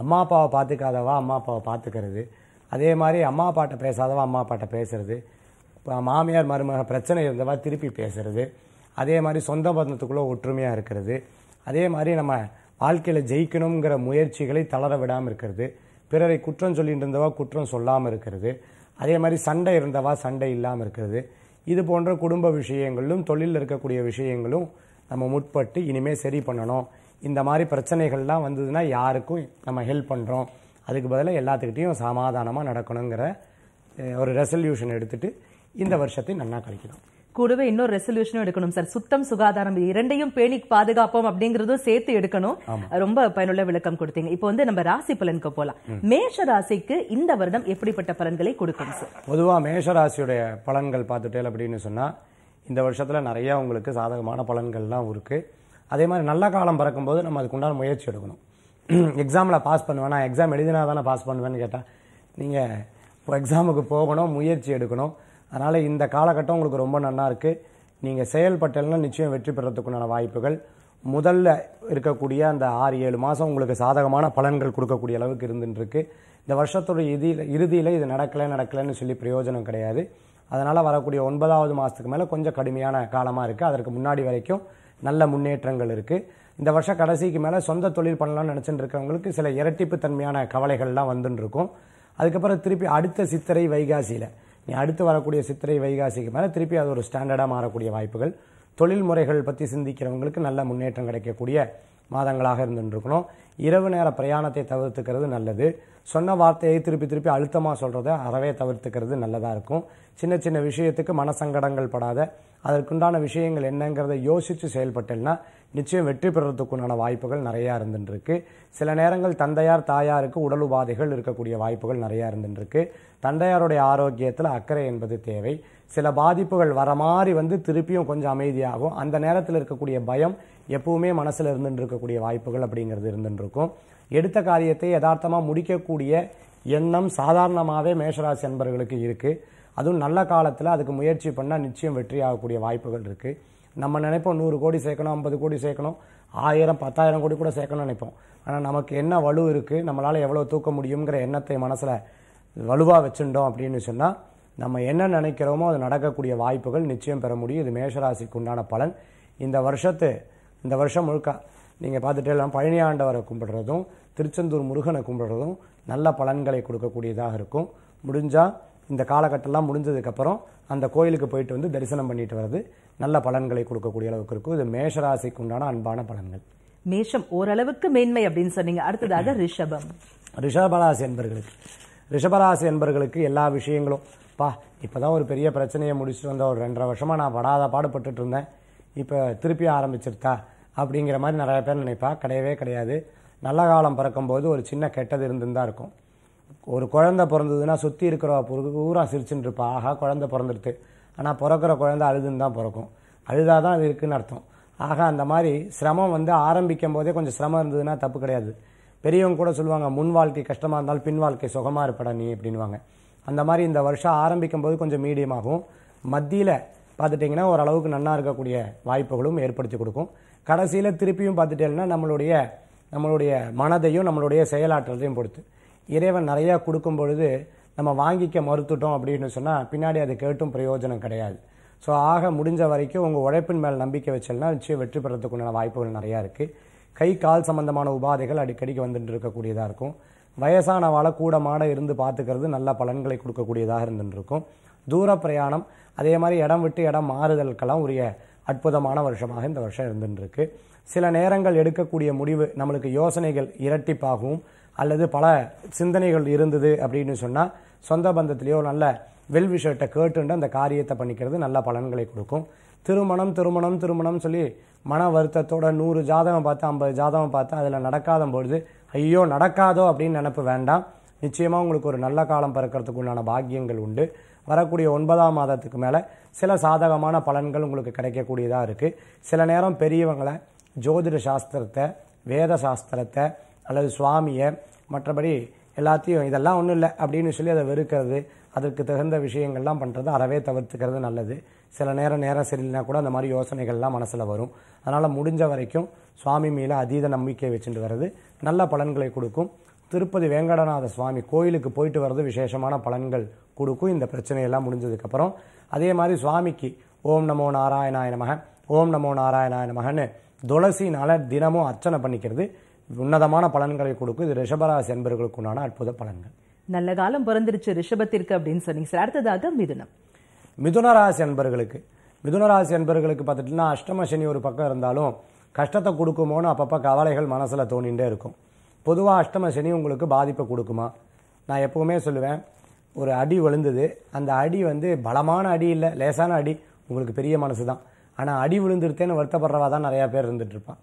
அம்மா அப்பாவை பார்த்துக்காதவா அம்மா அப்பாவை பார்த்துக்கிறது. அதே மாதிரி அம்மா அப்பாட்ட பேசாதவா அம்மா அப்பாட்ட பேசுகிறது இப்போ மாமியார் மருமக பிரச்சனை இருந்தவா திருப்பி பேசுகிறது அதே மாதிரி சொந்த பந்தத்துக்குள்ளே ஒற்றுமையாக இருக்கிறது. அதே மாதிரி நம்ம வாழ்க்கையில் ஜெயிக்கணுங்கிற முயற்சிகளை தளர விடாமல் இருக்கிறது. பிறரை குற்றம் சொல்லிட்டு இருந்தவா குற்றம் சொல்லாமல் இருக்கிறது. அதே மாதிரி சண்டை இருந்தவா சண்டை இல்லாமல் இருக்கிறது. இது போன்ற குடும்ப விஷயங்களும் தொழிலில் இருக்கக்கூடிய விஷயங்களும் நம்ம முற்பட்டு இனிமேல் சரி பண்ணணும். இந்த மாதிரி பிரச்சனைகள்லாம் வந்ததுன்னா யாருக்கும் நம்ம ஹெல்ப் பண்ணுறோம் அதுக்கு பதிலாக எல்லாத்துக்கிட்டையும் சமாதானமாக நடக்கணுங்கிற ஒரு ரெசல்யூஷன் எடுத்துட்டு இந்த வருஷத்தை நன்னா கழிக்கணும். கூடவே இன்னொரு ரெசல்யூஷனும் எடுக்கணும் சார். சுத்தம் சுகாதாரம் இரண்டையும் பேணி பாதுகாப்போம் அப்படிங்கறதும் சேர்த்து எடுக்கணும். ரொம்ப பயனுள்ள விளக்கம் கொடுத்தீங்க. இப்போ வந்து நம்ம ராசி பலனுக்கு போலாம். மேஷ ராசிக்கு இந்த வருடம் எப்படிப்பட்ட பலன்களை கொடுக்கும் சார்? பொதுவாக மேஷராசியுடைய பலன்கள் பார்த்துட்டேன் அப்படின்னு சொன்னால் இந்த வருஷத்தில் நிறையா உங்களுக்கு சாதகமான பலன்கள்லாம் இருக்குது அதே மாதிரி நல்ல காலம் பிறக்கும்போது நம்ம அதுக்குண்டான முயற்சி எடுக்கணும். எக்ஸாமில் பாஸ் பண்ணுவேன்? எக்ஸாம் எழுதினா தானே பாஸ் பண்ணுவேன்னு கேட்டால் நீங்கள் இப்போ எக்ஸாமுக்கு போகணும் முயற்சி எடுக்கணும். அதனால் இந்த காலகட்டம் உங்களுக்கு ரொம்ப நல்லா இருக்குது நீங்கள் செயல்பட்டேன்னா நிச்சயம் வெற்றி பெறத்துக்குண்டான வாய்ப்புகள். முதல்ல இருக்கக்கூடிய அந்த ஆறு ஏழு மாதம் உங்களுக்கு சாதகமான பலன்கள் கொடுக்கக்கூடிய அளவுக்கு இருந்துட்டுருக்கு இந்த வருஷத்தோட இறுதியில் இறுதியில் இது நடக்கலை நடக்கலைன்னு சொல்லி பிரயோஜனம் கிடையாது. அதனால் வரக்கூடிய ஒன்பதாவது மாதத்துக்கு மேலே கொஞ்சம் கடுமையான காலமாக இருக்குது அதற்கு முன்னாடி வரைக்கும் நல்ல முன்னேற்றங்கள் இருக்குது இந்த வருஷம் கடைசிக்கு மேலே சொந்த தொழில் பண்ணலாம்னு நினச்சிட்டு இருக்கவங்களுக்கு சில இரட்டிப்பு தன்மையான கவலைகள்லாம் வந்துன்னு இருக்கும் அதுக்கப்புறம் திருப்பி அடுத்த சித்திரை வைகாசியில் நீ அடுத்து வரக்கூடிய சித்திரை வைகாசிக்கு மேலே திருப்பி அது ஒரு ஸ்டாண்டர்டாக மாறக்கூடிய வாய்ப்புகள். தொழில் முறைகள் பற்றி சிந்திக்கிறவங்களுக்கு நல்ல முன்னேற்றம் கிடைக்கக்கூடிய மாதங்களாக இருந்துருக்கணும். இரவு நேர பிரயாணத்தை தவிர்த்துக்கிறது நல்லது. சொன்ன வார்த்தையை திருப்பி திருப்பி அழுத்தமாக சொல்கிறத அறவே தவிர்த்துக்கிறது நல்லதாக இருக்கும். சின்ன சின்ன விஷயத்துக்கு மனசங்கடங்கள் படாத அதற்குண்டான விஷயங்கள் என்னங்கிறத யோசித்து செயல்பட்டேன்னா நிச்சயம் வெற்றி பெறுறதுக்குண்டான வாய்ப்புகள் நிறையா இருந்துருக்கு சில நேரங்கள் தந்தையார் தாயாருக்கு உடல் உபாதைகள் இருக்கக்கூடிய வாய்ப்புகள் நிறையா இருந்துருக்கு தந்தையாருடைய ஆரோக்கியத்தில் அக்கறை என்பது தேவை. சில பாதிப்புகள் வர மாதிரி வந்து திருப்பியும் கொஞ்சம் அமைதியாகும். அந்த நேரத்தில் இருக்கக்கூடிய பயம் எப்பவுமே மனசில் இருந்துட்டு இருக்கக்கூடிய வாய்ப்புகள் அப்படிங்கிறது இருந்துட்டு இருக்கும். எடுத்த காரியத்தை யதார்த்தமாக முடிக்கக்கூடிய எண்ணம் சாதாரணமாகவே மேஷராசி அன்பர்களுக்கு இருக்குது அதுவும் நல்ல காலத்தில் அதுக்கு முயற்சி பண்ணால் நிச்சயம் வெற்றி ஆகக்கூடிய வாய்ப்புகள் இருக்குது நம்ம நினைப்போம் நூறு கோடி சேர்க்கணும் ஐம்பது கோடி சேர்க்கணும் ஆயிரம் பத்தாயிரம் கோடி கூட சேர்க்கணும்னு நினைப்போம். ஆனால் நமக்கு என்ன வலு இருக்குது நம்மளால் எவ்வளோ தூக்க முடியுங்கிற எண்ணத்தை மனசில் வலுவாக வச்சுட்டோம் அப்படின்னு சொன்னால் நம்ம என்ன நினைக்கிறோமோ அது நடக்கக்கூடிய வாய்ப்புகள் நிச்சயம் பெற முடியும். இது மேஷராசிக்கு உண்டான பலன். இந்த வருஷத்து இந்த வருஷம் முழுக்க நீங்கள் பார்த்துட்டே எல்லாம் பழனி ஆண்டவரை கும்பிடுறதும் திருச்செந்தூர் முருகனை கும்பிடுறதும் நல்ல பலன்களை கொடுக்கக்கூடியதாக இருக்கும். முடிஞ்சால் இந்த காலகட்டம்லாம் முடிஞ்சதுக்கப்புறம் அந்த கோயிலுக்கு போயிட்டு வந்து தரிசனம் பண்ணிட்டு வர்றது நல்ல பலன்களை கொடுக்கக்கூடிய அளவுக்கு இருக்கும். இது மேஷராசிக்கு உண்டான அன்பான பலன்கள். மேஷம் ஓரளவுக்கு மேன்மை அப்படின்னு சொன்னீங்க. அடுத்ததாக ரிஷபம். ரிஷபராசி என்பர்களுக்கு ரிஷபராசி என்பர்களுக்கு எல்லா விஷயங்களும் பா இப்பதான் ஒரு பெரிய பிரச்சனையை முடிச்சுட்டு வந்த ஒரு ரெண்டரை வருஷமாக நான் படாத பாடுபட்டுட்டு இருந்தேன் இப்போ திருப்பி ஆரம்பிச்சிருக்கா அப்படிங்கிற மாதிரி நிறைய பேர் நினைப்பா. கிடையவே கிடையாது. நல்ல காலம் பிறக்கும்போது ஒரு சின்ன கெட்டது இருந்துன்னு தான் இருக்கும். ஒரு குழந்தை பிறந்ததுன்னா சுற்றி இருக்கிற பூரா சிரிச்சுட்டு இருப்பா. ஆஹா குழந்தை பிறந்துடுது ஆனால் பிறக்கிற குழந்தை அழுதுன்னு தான் பிறக்கும். அழுதாதான் அது இருக்குன்னு அர்த்தம். ஆக அந்த மாதிரி சிரமம் வந்து ஆரம்பிக்கும் போதே கொஞ்சம் சிரமம் இருந்ததுன்னா தப்பு கிடையாது. பெரியவங்க கூட சொல்லுவாங்க முன் வாழ்க்கை கஷ்டமாக இருந்தாலும் பின் வாழ்க்கை சுகமாக இருப்படா நீ அப்படின்வாங்க அந்த மாதிரி இந்த வருஷம் ஆரம்பிக்கும் போது கொஞ்சம் மீடியமாகும். மத்தியில் பார்த்துட்டிங்கன்னா ஓரளவுக்கு நன்னா இருக்கக்கூடிய வாய்ப்புகளும் ஏற்படுத்தி கொடுக்கும். கடைசியில் திருப்பியும் பார்த்துட்டேன்னா நம்மளுடைய நம்மளுடைய மனதையும் நம்மளுடைய செயலாற்றலையும் பொறுத்து. இறைவன் நிறையா கொடுக்கும் பொழுது நம்ம வாங்கிக்க மறுத்துட்டோம் அப்படின்னு சொன்னால் பின்னாடி அது கேட்டும் பிரயோஜனம் கிடையாது. ஸோ ஆக முடிஞ்ச வரைக்கும் உங்கள் உழைப்பின் மேல் நம்பிக்கை வச்சல்னா நிச்சயம் வெற்றி பெறத்துக்குண்டான வாய்ப்புகள் நிறையா இருக்குது கை கால் சம்பந்தமான உபாதைகள் அடிக்கடிக்கு வந்துட்டு இருக்கக்கூடியதாக இருக்கும். வயசானவாளை கூட மாட இருந்து பார்த்துக்கிறது நல்ல பலன்களை கொடுக்கக்கூடியதாக இருந்துருக்கும். தூர பிரயாணம் அதே மாதிரி இடம் விட்டு இடம் மாறுதலுக்கெல்லாம் உரிய அற்புதமான வருஷமாக இந்த வருஷம் இருந்துருக்கு சில நேரங்கள் எடுக்கக்கூடிய முடிவு நம்மளுக்கு யோசனைகள் இரட்டிப்பாகவும் அல்லது பல சிந்தனைகள் இருந்தது அப்படின்னு சொன்னால் சொந்த பந்தத்திலேயோ நல்ல வெல் விஷயத்தை கேட்டுண்டு அந்த காரியத்தை பண்ணிக்கிறது நல்ல பலன்களை கொடுக்கும். திருமணம் திருமணம் திருமணம் சொல்லி மன வருத்தத்தோட நூறு ஜாதகம் பார்த்து ஐம்பது ஜாதகம் பார்த்து அதில் நடக்காத பொழுது ஐயோ நடக்காதோ அப்படின்னு நினப்பு வேண்டாம். நிச்சயமாக உங்களுக்கு ஒரு நல்ல காலம் பிறக்கிறதுக்கு உண்டான பாக்கியங்கள் உண்டு. வரக்கூடிய ஒன்பதாம் மாதத்துக்கு மேலே சில சாதகமான பலன்கள் உங்களுக்கு கிடைக்கக்கூடியதாக இருக்குது சில நேரம் பெரியவங்களை ஜோதிட சாஸ்திரத்தை வேத சாஸ்திரத்தை அல்லது சுவாமியை மற்றபடி எல்லாத்தையும் இதெல்லாம் ஒன்றும் இல்லை அப்படின்னு சொல்லி அதை வெறுக்கிறது அதற்கு தகுந்த விஷயங்கள்லாம் பண்ணுறது அறவே தவிர்த்துக்கிறது நல்லது. சில நேரம் நேரம் சரியில்லைனா கூட அந்த மாதிரி யோசனைகள்லாம் மனசில் வரும். அதனால் முடிஞ்ச வரைக்கும் சுவாமி மேலே அதீத நம்பிக்கை வச்சுட்டு வர்றது நல்ல பலன்களை கொடுக்கும். திருப்பதி வேங்கடநாத சுவாமி கோயிலுக்கு போயிட்டு வர்றது விசேஷமான பலன்கள் கொடுக்கும். இந்த பிரச்சனையெல்லாம் முடிஞ்சதுக்கப்புறம் அதே மாதிரி சுவாமிக்கு ஓம் நமோ நாராயணாய நமக ஓம் நமோ நாராயணாய நமகன்னு துளசினால் தினமும் அர்ச்சனை பண்ணிக்கிறது. உன்னதமான பலன்களை கொடுக்கும். இது ரிஷபராசி என்பவர்களுக்கு உண்டான அற்புத பலன்கள். நல்ல காலம் பிறந்துருச்சு ரிஷபத்திற்கு அப்படின்னு சொன்னீங்க சார். அடுத்ததாக மிதுனம். மிதுன ராசி அன்பர்களுக்கு. மிதுன ராசி அன்பர்களுக்கு பார்த்துட்டிங்கன்னா அஷ்டம சனி ஒரு பக்கம் இருந்தாலும் கஷ்டத்தை கொடுக்குமோன்னு அப்பப்போ கவலைகள் மனசில் தோணிகிட்டே இருக்கும். பொதுவாக அஷ்டம சனி உங்களுக்கு பாதிப்பை கொடுக்குமா? நான் எப்பவுமே சொல்லுவேன் ஒரு அடி விழுந்தது அந்த அடி வந்து பலமான அடி இல்லை லேசான அடி உங்களுக்கு பெரிய மனசு தான் ஆனால் அடி விழுந்துருத்தேன்னு வருத்தப்படுறவா தான் நிறையா பேர் இருந்துகிட்ருப்பான்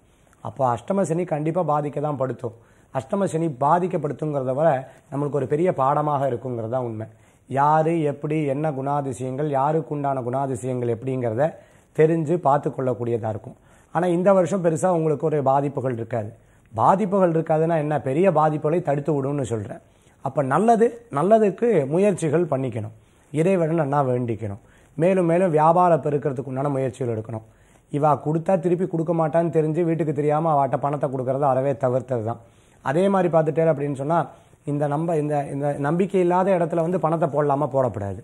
அப்போ அஷ்டம சனி கண்டிப்பாக பாதிக்க தான் படுத்தும். அஷ்டம சனி பாதிக்கப்படுத்துங்கிறத விட நம்மளுக்கு ஒரு பெரிய பாடமாக இருக்குங்கிறது தான் உண்மை. யார் எப்படி என்ன குணாதிசயங்கள் யாருக்கு உண்டான குணாதிசயங்கள் எப்படிங்கிறத தெரிஞ்சு பார்த்து கொள்ளக்கூடியதாக இருக்கும். ஆனால் இந்த வருஷம் பெருசாக உங்களுக்கு ஒரு பாதிப்புகள் இருக்காது. பாதிப்புகள் இருக்காதுன்னா என்ன? பெரிய பாதிப்புகளை தடுத்து விடும்னு சொல்கிறேன் அப்போ நல்லது நல்லதுக்கு முயற்சிகள் பண்ணிக்கணும். இறைவனை நல்லா வேண்டிக்கணும். மேலும் மேலும் வியாபாரம் பெருக்கிறதுக்கு உண்டான முயற்சிகள் எடுக்கணும். இவா கொடுத்தா திருப்பி கொடுக்க மாட்டான்னு தெரிஞ்சு வீட்டுக்கு தெரியாமல் அவாட்ட பணத்தை கொடுக்குறத அறவே தவிர்த்தது தான் அதே மாதிரி பார்த்துட்டே அப்படின்னு சொன்னால் இந்த நம்ப இந்த இந்த நம்பிக்கை இல்லாத இடத்துல வந்து பணத்தை போடலாமா போடக்கூடாது.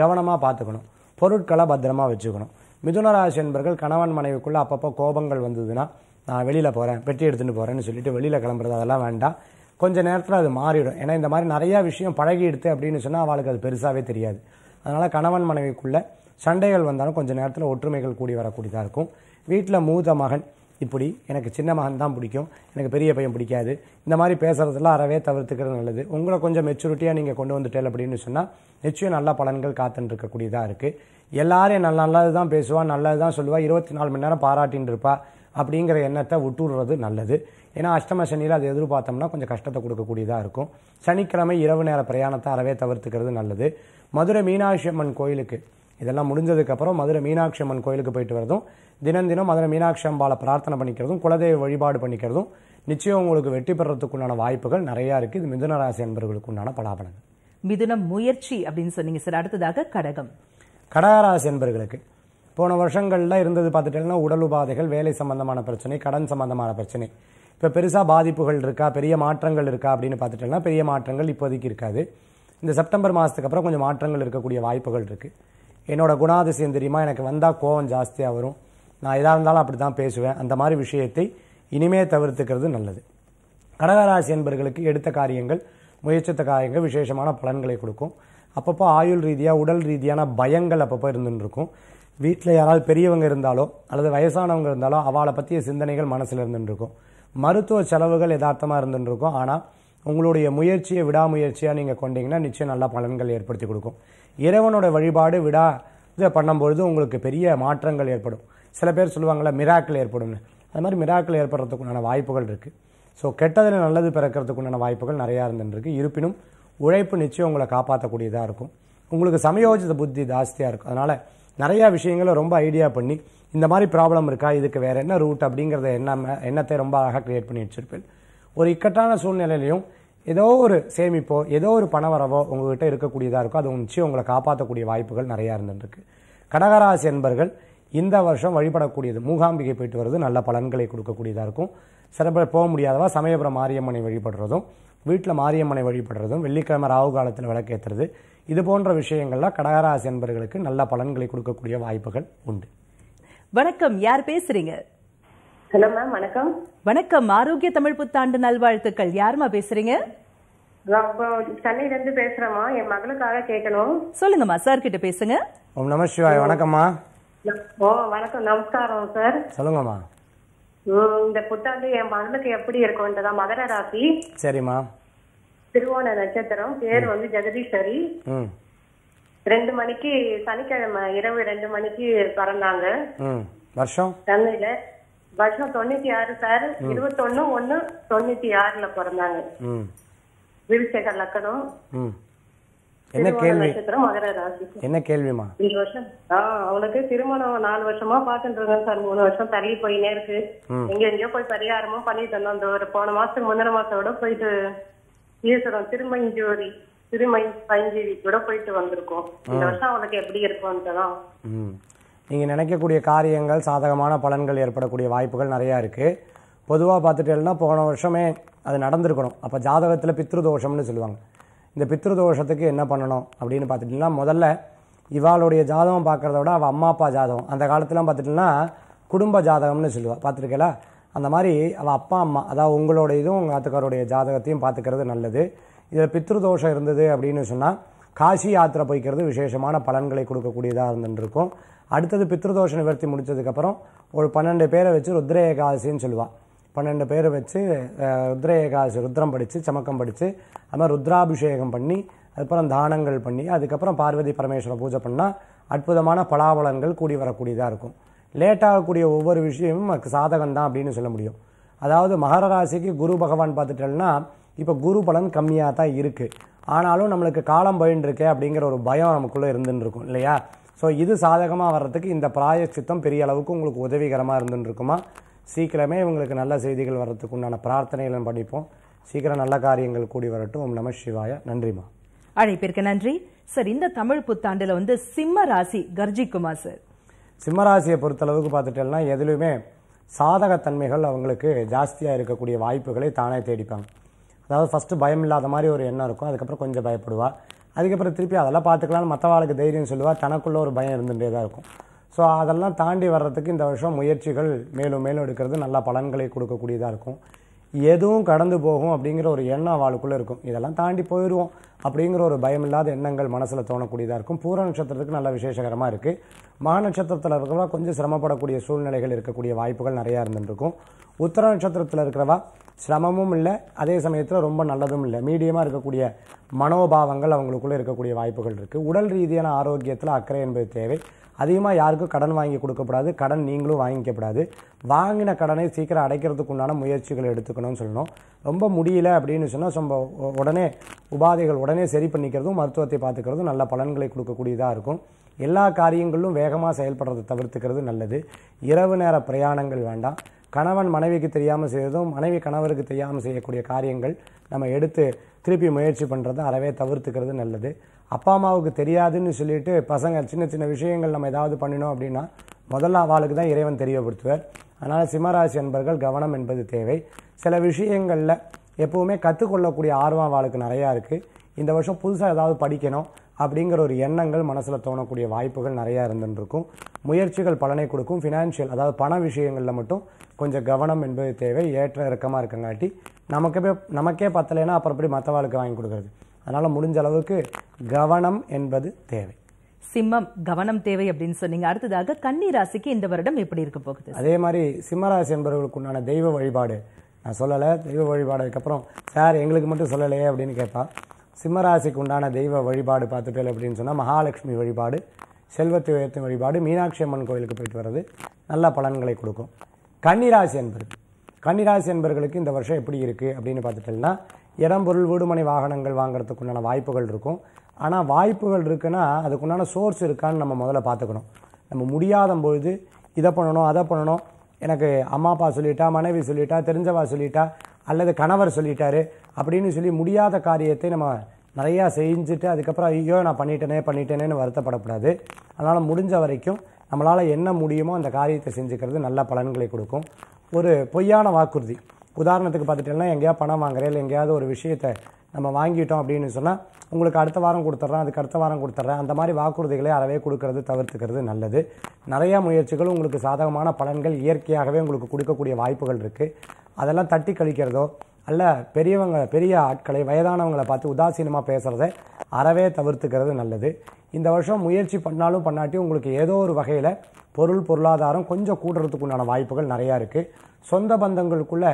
கவனமாக பார்த்துக்கணும். பொருட்களை பத்திரமா வச்சுக்கணும். மிதுனராசி என்பர்கள் கணவன் மனைவிக்குள்ளே அப்பப்போ கோபங்கள் வந்ததுன்னா நான் வெளியில் போகிறேன் பெட்டி எடுத்துகிட்டு போகிறேன்னு சொல்லிட்டு வெளியில் கிளம்புறது அதெல்லாம் வேண்டாம். கொஞ்சம் நேரத்தில் அது மாறிடும். ஏன்னா இந்த மாதிரி நிறையா விஷயம் பழகிடுது அப்படின்னு சொன்னால் அவளுக்கு அது பெருசாகவே தெரியாது. அதனால் கணவன் மனைவிக்குள்ளே சண்டைகள் வந்தாலும் கொஞ்சம் நேரத்தில் ஒற்றுமைகள் கூடி வரக்கூடியதாக இருக்கும். வீட்டில் மூத்த மகன் இப்படி எனக்கு சின்ன மகன் தான் பிடிக்கும். எனக்கு பெரிய பையன் பிடிக்காது. இந்த மாதிரி பேசுகிறதெல்லாம் அறவே தவிர்த்துக்கிறது நல்லது. உங்களை கொஞ்சம் மெச்சூரிட்டியாக நீங்கள் கொண்டு வந்துட்டேன் அப்படின்னு சொன்னால் நிச்சயம் நல்ல பலன்கள் காத்துட்டுருக்கக்கூடியதாக இருக்குது எல்லாரையும் நல்ல நல்லது தான் பேசுவாள் நல்லது தான் சொல்லுவாள் இருபத்தி நாலு மணி நேரம் பாராட்டின்னு இருப்பா அப்படிங்கிற எண்ணத்தை விட்டுடுறது நல்லது. ஏன்னா அஷ்டம சனியில் அதை எதிர்பார்த்தோம்னா கொஞ்சம் கஷ்டத்தை கொடுக்கக்கூடியதாக இருக்கும். சனிக்கிழமை இரவு நேர பிரயாணத்தை அறவே தவிர்த்துக்கிறது நல்லது. மதுரை மீனாட்சி அம்மன் கோயிலுக்கு இதெல்லாம் முடிஞ்சதுக்கப்புறம் மதுரை மீனாட்சி அம்மன் கோயிலுக்கு போயிட்டு வரதும் தினம் தினம் மதுரை மீனாட்சி அம்பாளை பிரார்த்தனை பண்ணிக்கிறதும் குலதெய்வ வழிபாடு பண்ணிக்கிறதும் நிச்சயம் உங்களுக்கு வெற்றி பெறத்துக்குண்டான வாய்ப்புகள் நிறையா இருக்குது இது மிதுன ராசி என்பவர்களுக்கு உண்டான பலாபலங்கள் மிதுனம் முயற்சி அப்படின்னு சொன்னீங்க சார். அடுத்ததாக கடகம். கடகராசி என்பர்களுக்கு போன வருஷங்களில் இருந்தது பார்த்துட்டீங்கன்னா உடல் உபாதைகள் வேலை சம்பந்தமான பிரச்சனை கடன் சம்பந்தமான பிரச்சனை. இப்போ பெருசாக பாதிப்புகள் இருக்கா பெரிய மாற்றங்கள் இருக்கா அப்படின்னு பார்த்துட்டீங்கன்னா பெரிய மாற்றங்கள் இப்போதைக்கு இருக்காது. இந்த செப்டம்பர் மாதத்துக்கு அப்புறம் கொஞ்சம் மாற்றங்கள் இருக்கக்கூடிய வாய்ப்புகள் இருக்குது என்னோடய குணாதிசயம் தெரியுமா? எனக்கு வந்தால் கோவம் ஜாஸ்தியாக வரும். நான் எதாக இருந்தாலும் அப்படி தான் பேசுவேன். அந்த மாதிரி விஷயத்தை இனிமே தவிர்த்துக்கிறது நல்லது. கடகராசி என்பர்களுக்கு எடுத்த காரியங்கள் முயற்சித்த காரியங்கள் விசேஷமான பலன்களை கொடுக்கும். அப்பப்போ ஆயுள் ரீதியாக உடல் ரீதியான பயங்கள் அப்பப்போ இருந்துருக்கும். வீட்டில் யாராவது பெரியவங்க இருந்தாலோ அல்லது வயசானவங்க இருந்தாலோ அவளை பற்றிய சிந்தனைகள் மனசில் இருந்துருக்கும். மருத்துவ செலவுகள் யதார்த்தமாக இருந்துருக்கும். ஆனால் உங்களுடைய முயற்சியை விடாமுயற்சியாக நீங்கள் கொண்டீங்கன்னா நிச்சயம் நல்ல பலன்கள் ஏற்படுத்தி கொடுக்கும். இறைவனோட வழிபாடு விடா. இதை பண்ணும்பொழுது உங்களுக்கு பெரிய மாற்றங்கள் ஏற்படும். சில பேர் சொல்லுவாங்கள்ல மிராக்கள் ஏற்படும்னு. அது மாதிரி மிராக்கள் ஏற்படுறதுக்குண்டான வாய்ப்புகள் இருக்குது ஸோ கெட்டதில் நல்லது பிறக்கிறதுக்குண்டான வாய்ப்புகள் நிறையா இருந்துருக்கு இருப்பினும் உழைப்பு நிச்சயம் உங்களை காப்பாற்றக்கூடியதாக இருக்கும். உங்களுக்கு சமயோஜித புத்தி ஜாஸ்தியாக இருக்கும். அதனால் நிறையா விஷயங்களை ரொம்ப ஐடியா பண்ணி இந்த மாதிரி ப்ராப்ளம் இருக்கா இதுக்கு வேறு என்ன ரூட் அப்படிங்கிறத என்ன எண்ணத்தை ரொம்ப அழகாக க்ரியேட் பண்ணி வச்சுருப்பேன். ஒரு இக்கட்டான சூழ்நிலையிலையும் ஏதோ ஒரு சேமிப்போ ஏதோ ஒரு பண வரவோ உங்ககிட்ட இருக்கக்கூடியதாக இருக்கும் அது நிச்சயம் உங்களை காப்பாற்றக்கூடிய வாய்ப்புகள் நிறையா இருந்துருக்கு கடகராசி என்பர்கள் இந்த வருஷம் வழிபடக்கூடியது மூகாம்பிகை போயிட்டு வர்றது நல்ல பலன்களை கொடுக்கக்கூடியதாக இருக்கும். சில பேர் போக முடியாதவா சமயபுரம் மாரியம்மனை வழிபடுறதும் வீட்டில் மாரியம்மனை வழிபடுறதும் வெள்ளிக்கிழமை ராகு காலத்தில் விளக்கேற்றுறது இது போன்ற விஷயங்கள்லாம் கடகராசி என்பர்களுக்கு நல்ல பலன்களை கொடுக்கக்கூடிய வாய்ப்புகள் உண்டு. வணக்கம் யார் பேசுறீங்க? ஹலோ மேம் வணக்கம். வணக்கம். ஆரோக்கிய தமிழ் புத்தாண்டு நல்வாழ்த்துக்கள். யாருமா பேசுறீங்க? சென்னையில இருந்து பேசுறேம்மா. என் மகளுக்காக கேட்கணும். சொல்லுங்கம்மா. சார் கிட்ட பேசுங்க. ஓம் நம சிவாய். வணக்கம்மா. ஓ வணக்கம். நமஸ்காரம் சார் சொல்லுங்கம்மா. இந்த புத்தாண்டு என் மகளுக்கு எப்படி இருக்கும்ன்றதான் மகர ராசி. சரிம்மா. திருவோண நட்சத்திரம். பேர் வந்து ஜெகதீஸ்வரி. ரெண்டு மணிக்கு சனிக்கிழமை இரவு ரெண்டு மணிக்கு பிறந்தாங்க. ம். வருஷம்? சென்னையில வருஷம் தொண்ணூத்தி ஆறு சார் இருபத்தொன்னு ஒண்ணு தொண்ணூத்தி ஆறுல பிறந்தாங்க. ம். விருச்சக லக்கணம். என்ன கேள்வி? மகர ராசி. என்ன கேள்விமா இந்த வருஷம்? அவனுக்கு திருமணம் நாலு வருஷமா பாத்துட்டு இருக்கேன் சார் மூணு வருஷம் தள்ளி போயினே இருக்கு. எங்க எங்கேயோ போய் பரிகாரமும் பண்ணிட்டு இருந்தோம் இந்த ஒரு போன மாசத்துக்கு முந்தின மாசத்தோட போயிட்டு ஈஸ்வரம் திருமஞ்சூரி திருமை பைஞ்சேரி கூட போயிட்டு வந்திருக்கோம். இந்த வருஷம் அவளுக்கு எப்படி இருக்கும்ன்றதான் நீங்கள் நினைக்கக்கூடிய காரியங்கள் சாதகமான பலன்கள் ஏற்படக்கூடிய வாய்ப்புகள் நிறையா இருக்குது பொதுவாக பார்த்துட்டேன்னா போன வருஷமே அது நடந்திருக்கணும். அப்போ ஜாதகத்தில் பித்ருதோஷம்னு சொல்லுவாங்க. இந்த பித்ருதோஷத்துக்கு என்ன பண்ணணும் அப்படின்னு பார்த்துட்டிங்கன்னா முதல்ல இவாளுடைய ஜாதகம் பார்க்குறத விட அவள் அம்மா அப்பா ஜாதகம். அந்த காலத்துலாம் பார்த்துட்டிங்கன்னா குடும்ப ஜாதகம்னு சொல்லுவாள் பார்த்துருக்கல அந்த மாதிரி அவள் அப்பா அம்மா அதாவது உங்களோட இதுவும் உங்கள் ஆத்துக்காரோடைய ஜாதகத்தையும் பார்த்துக்கிறது நல்லது. இதில் பித்ருதோஷம் இருந்தது அப்படின்னு சொன்னால் காசி யாத்திரை போய்க்கிறது விசேஷமான பலன்களை கொடுக்கக்கூடியதாக இருந்துருக்கும். அடுத்தது பித்ருதோஷ நிவர்த்தி முடிச்சதுக்கப்புறம் ஒரு பன்னெண்டு பேரை வச்சு ருத்ர ஏகாதசின்னு சொல்லுவாள் பன்னெண்டு பேரை வச்சு ருத்ர ஏகாதசி ருத்ரம் படித்து சமக்கம் படித்து அது மாதிரி ருத்ராபிஷேகம் பண்ணி அதுக்கப்புறம் தானங்கள் பண்ணி அதுக்கப்புறம் பார்வதி பரமேஸ்வரன் பூஜை பண்ணால் அற்புதமான பலாபலன்கள் கூடி வரக்கூடியதாக இருக்கும். லேட்டாகக்கூடிய ஒவ்வொரு விஷயமும் சாதகம் தான் அப்படின்னு சொல்ல முடியும். அதாவது மகர ராசிக்கு குரு பகவான் பார்த்துட்டோம்னா இப்போ குரு பலன் கம்மியாக தான் இருக்குது ஆனாலும் நம்மளுக்கு காலம் போயின்னு இருக்கே அப்படிங்கிற ஒரு பயம் நமக்குள்ளே இருந்துன்னு இருக்கும் இல்லையா? ஸோ இது சாதகமாக வர்றதுக்கு இந்த பிராயச்சித்தம் பெரிய அளவுக்கு உங்களுக்கு உதவிகரமாக இருந்துன்னு இருக்குமா சீக்கிரமே உங்களுக்கு நல்ல செய்திகள் வர்றதுக்கு உண்டான பிரார்த்தனைகளை படிப்போம். சீக்கிரம் நல்ல காரியங்கள் கூடி வரட்டும். ஓம் நம சிவாய. நன்றிமா அழைப்பிற்கு நன்றி. சார் இந்த தமிழ் புத்தாண்டுல வந்து சிம்ம ராசி கர்ஜிக்குமா சார்? சிம்மராசியை பொறுத்தளவுக்கு பார்த்துட்டேன்னா எதுலையுமே சாதகத்தன்மைகள் அவங்களுக்கு ஜாஸ்தியாக இருக்கக்கூடிய வாய்ப்புகளை தானே தேடிப்பாங்க. அதாவது ஃபஸ்ட்டு பயம் இல்லாத மாதிரி ஒரு எண்ணம் இருக்கும். அதுக்கப்புறம் கொஞ்சம் பயப்படுவா. அதுக்கப்புறம் திருப்பி அதெல்லாம் பார்த்துக்கலாம்னு மற்றவாளுக்கு தைரியம் சொல்லுவாள் தனக்குள்ளே ஒரு பயம் இருந்துகிட்டே தான் இருக்கும். ஸோ அதெல்லாம் தாண்டி வர்றதுக்கு இந்த வருஷம் முயற்சிகள் மேலும் மேலும் எடுக்கிறது நல்ல பலன்களை கொடுக்கக்கூடியதாக இருக்கும். எதுவும் கடந்து போகும் அப்படிங்கிற ஒரு எண்ணம் அவளுக்குள்ளே இருக்கும். இதெல்லாம் தாண்டி போயிடுவோம் அப்படிங்கிற ஒரு பயமில்லாத எண்ணங்கள் மனசில் தோணக்கூடியதாக இருக்கும். பூர நட்சத்திரத்துக்கு நல்ல விசேஷகரமாக இருக்குது மக நட்சத்திரத்தில் இருக்கிறவா கொஞ்சம் சிரமப்படக்கூடிய சூழ்நிலைகள் இருக்கக்கூடிய வாய்ப்புகள் நிறையா இருந்துருக்கும் உத்தர நட்சத்திரத்தில் இருக்கிறவா சிரமமும் இல்லை அதே சமயத்தில் ரொம்ப நல்லதும் இல்லை. மீடியமாக இருக்கக்கூடிய மனோபாவங்கள் அவங்களுக்குள்ளே இருக்கக்கூடிய வாய்ப்புகள் இருக்குது உடல் ரீதியான ஆரோக்கியத்தில் அக்கறை என்பது தேவை. அதிகமாக யாருக்கும் கடன் வாங்கி கொடுக்கப்படாது. கடன் நீங்களும் வாங்கிக்கப்படாது. வாங்கின கடனை சீக்கிரம் அடைக்கிறதுக்கு உண்டான முயற்சிகள் எடுத்துக்கணும்னு சொல்லணும். ரொம்ப முடியல அப்படின்னு சொன்னால் ரொம்ப உடனே உபாதைகள் உடனே சரி பண்ணிக்கிறதும் மருத்துவத்தை பார்த்துக்கிறதும் நல்ல பலன்களை கொடுக்கக்கூடியதாக இருக்கும். எல்லா காரியங்களும் வேகமாக செயல்படுறதை தவிர்த்துக்கிறது நல்லது. இரவு நேர பிரயாணங்கள் வேண்டாம். கணவன் மனைவிக்கு தெரியாமல் செய்யறதும் மனைவி கணவருக்கு தெரியாமல் செய்யக்கூடிய காரியங்கள் நம்ம எடுத்து திருப்பி முயற்சி பண்ணுறதை அறவே தவிர்த்துக்கிறது நல்லது. அப்பா அம்மாவுக்கு தெரியாதுன்னு சொல்லிட்டு பசங்க சின்ன சின்ன விஷயங்கள் நம்ம ஏதாவது பண்ணினோம் அப்படின்னா முதல்ல அவளுக்கு தான் இறைவன் தெரியப்படுத்துவார். அதனால் சிம்மராசி அன்பர்கள் கவனம் என்பது தேவை. சில விஷயங்களில் எப்போவுமே கற்றுக்கொள்ளக்கூடிய ஆர்வம் அவளுக்கு நிறையா இருக்குது இந்த வருஷம் புதுசாக ஏதாவது படிக்கணும். அப்படிங்கிற ஒரு எண்ணங்கள் மனசில் தோணக்கூடிய வாய்ப்புகள் நிறையா இருந்துருக்கும். முயற்சிகள் பலனை கொடுக்கும். ஃபினான்ஷியல் அதாவது பண விஷயங்களில் மட்டும் கொஞ்சம் கவனம் என்பது தேவை. ஏற்ற இறக்கமாக இருக்கங்காட்டி நமக்கே நமக்கே பத்தலைன்னா அப்புறம் எப்படி மற்றவாளுக்கு வாங்கி கொடுக்கறது? அதனால் முடிஞ்ச அளவுக்கு கவனம் என்பது தேவை. சிம்மம் கவனம் தேவை அப்படின்னு சொன்னீங்க. அடுத்ததாக கன்னி ராசிக்கு இந்த வருடம் எப்படி இருக்க போகுது? அதே மாதிரி சிம்மராசி என்பவர்களுக்கு உண்டான தெய்வ வழிபாடு. நான் சொல்லலை தெய்வ வழிபாடு அதுக்கப்புறம் சார் எங்களுக்கு மட்டும் சொல்லலையே அப்படின்னு கேட்பா. சிம்மராசிக்கு உண்டான தெய்வ வழிபாடு பார்த்துட்டு அப்படின்னு சொன்னால் மகாலட்சுமி வழிபாடு செல்வத்தை உயர்த்தும் வழிபாடு மீனாட்சி அம்மன் கோயிலுக்கு போயிட்டு வர்றது நல்ல பலன்களை கொடுக்கும். கன்னிராசி என்பது கன்னிராசி என்பர்களுக்கு இந்த வருஷம் எப்படி இருக்குது அப்படின்னு பார்த்துட்டோம்னா இடம் பொருள் வீடுமனை வாகனங்கள் வாங்குறதுக்கு உண்டான வாய்ப்புகள் இருக்கும். ஆனால் வாய்ப்புகள் இருக்குன்னா அதுக்குண்டான சோர்ஸ் இருக்கான்னு நம்ம முதல்ல பார்த்துக்கணும். நம்ம முடியாத பொழுது இதை பண்ணணும் அதை பண்ணணும். எனக்கு அம்மா அப்பா சொல்லிட்டா மனைவி சொல்லிட்டா தெரிஞ்சவா சொல்லிட்டா அல்லது கணவர் சொல்லிட்டாரு அப்படின்னு சொல்லி முடியாத காரியத்தை நம்ம நிறையா செஞ்சுட்டு அதுக்கப்புறம் ஐயோ நான் பண்ணிட்டேனே பண்ணிட்டேனேன்னு வருத்தப்படக்கூடாது. அதனால் முடிஞ்ச வரைக்கும் நம்மளால் என்ன முடியுமோ அந்த காரியத்தை செஞ்சுக்கிறது நல்ல பலன்களை கொடுக்கும். ஒரு பொய்யான வாக்குறுதி. உதாரணத்துக்கு பார்த்துட்டோம்னா எங்கேயாவது பணம் வாங்குறேன் இல்லை எங்கேயாவது ஒரு விஷயத்தை நம்ம வாங்கிட்டோம் அப்படின்னு சொன்னால் உங்களுக்கு அடுத்த வாரம் கொடுத்துட்றேன் அதுக்கு அடுத்த வாரம் கொடுத்துட்றேன் அந்த மாதிரி வாக்குறுதிகளை அறவே கொடுக்கறது தவிர்த்துக்கிறது நல்லது. நிறையா முயற்சிகள் உங்களுக்கு சாதகமான பலன்கள் இயற்கையாகவே உங்களுக்கு கொடுக்கக்கூடிய வாய்ப்புகள் இருக்குது அதெல்லாம் தட்டி கழிக்கிறதோ அல்ல பெரியவங்க பெரிய ஆட்களை வயதானவங்களை பார்த்து உதாசீனமாக பேசுகிறத அறவே தவிர்த்துக்கிறது நல்லது. இந்த வருஷம் முயற்சி பண்ணாலும் பண்ணாட்டி உங்களுக்கு ஏதோ ஒரு வகையில் பொருள் பொருளாதாரம் கொஞ்சம் கூடுறதுக்கு உண்டான வாய்ப்புகள் நிறையா இருக்குது சொந்த பந்தங்களுக்குள்ளே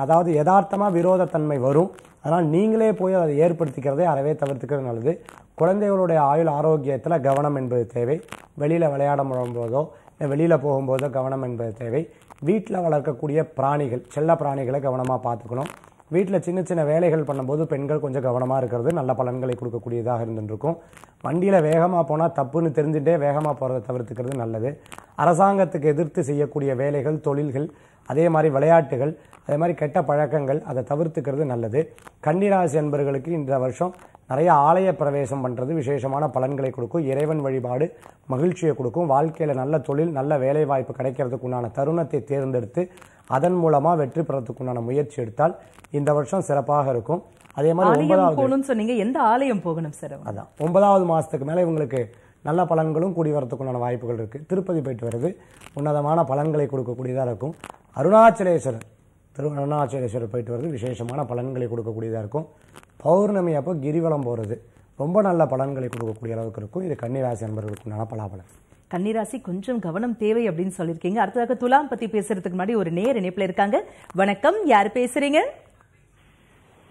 அதாவது யதார்த்தமாக விரோதத்தன்மை வரும். அதனால் நீங்களே போய் அதை ஏற்படுத்திக்கிறதே அறவே தவிர்த்துக்கிறது நல்லது. குழந்தைகளுடைய ஆயுள் ஆரோக்கியத்தில் கவனம் என்பது தேவை. வெளியில் விளையாட போதோ இல்லை வெளியில் போகும்போதோ கவனம் என்பது தேவை. வீட்டில் வளர்க்கக்கூடிய பிராணிகள் செல்ல பிராணிகளை கவனமாக பார்த்துக்கணும். வீட்டில் சின்ன சின்ன வேலைகள் பண்ணும்போது பெண்கள் கொஞ்சம் கவனமாக இருக்கிறது. நல்ல பலன்களை கொடுக்கக்கூடியதாக இருந்துருக்கும். வண்டியில் வேகமாக போனால் தப்புன்னு தெரிஞ்சுட்டே வேகமாக போகிறத தவிர்த்துக்கிறது நல்லது. அரசாங்கத்துக்கு எதிர்த்து செய்யக்கூடிய வேலைகள் தொழில்கள் அதே மாதிரி விளையாட்டுகள் அதே மாதிரி கெட்ட பழக்கங்கள் அதை தவிர்த்துக்கிறது நல்லது. கன்னிராசி அன்பர்களுக்கு இந்த வருஷம் நிறைய ஆலய பிரவேசம் பண்ணுறது விசேஷமான பலன்களை கொடுக்கும். இறைவன் வழிபாடு மகிழ்ச்சியை கொடுக்கும். வாழ்க்கையில் நல்ல தொழில் நல்ல வேலை வாய்ப்பு கிடைக்கிறதுக்கு உண்டான தருணத்தை தேர்ந்தெடுத்து அதன் மூலமாக வெற்றி பெறத்துக்கு உண்டான முயற்சி எடுத்தால் இந்த வருஷம் சிறப்பாக இருக்கும். அதே மாதிரி ஒன்பதாவது சொன்னீங்க. எந்த ஆலயம் போகணும் சார்? அதான். ஒன்பதாவது மாதத்துக்கு மேலே இவங்களுக்கு நல்ல பலன்களும் கூடி வரத்துக்குண்டான வாய்ப்புகள் இருக்குது திருப்பதி போயிட்டு வருது. உன்னதமான பலன்களை கொடுக்கக்கூடியதாக இருக்கும். அருணாச்சலேஸ்வரர். திரு அருணாச்சலேஸ்வரர் போயிட்டு வருது விசேஷமான பலன்களை கொடுக்கக்கூடியதாக இருக்கும். பௌர்ணமி அப்போ கிரிவலம் போகிறது ரொம்ப நல்ல பலன்களை கொடுக்கக்கூடிய அளவுக்கு இருக்கும். இது கன்னிராசி அன்பர்களுக்கு உண்டான பலாபலன். கன்னிராசி கொஞ்சம் கவனம் தேவை அப்படின்னு சொல்லியிருக்கீங்க. அடுத்ததாக துலாம் பத்தி பேசுறதுக்கு முன்னாடி ஒரு நேர் இணைப்புல இருக்காங்க. வணக்கம். யார் பேசுறீங்க?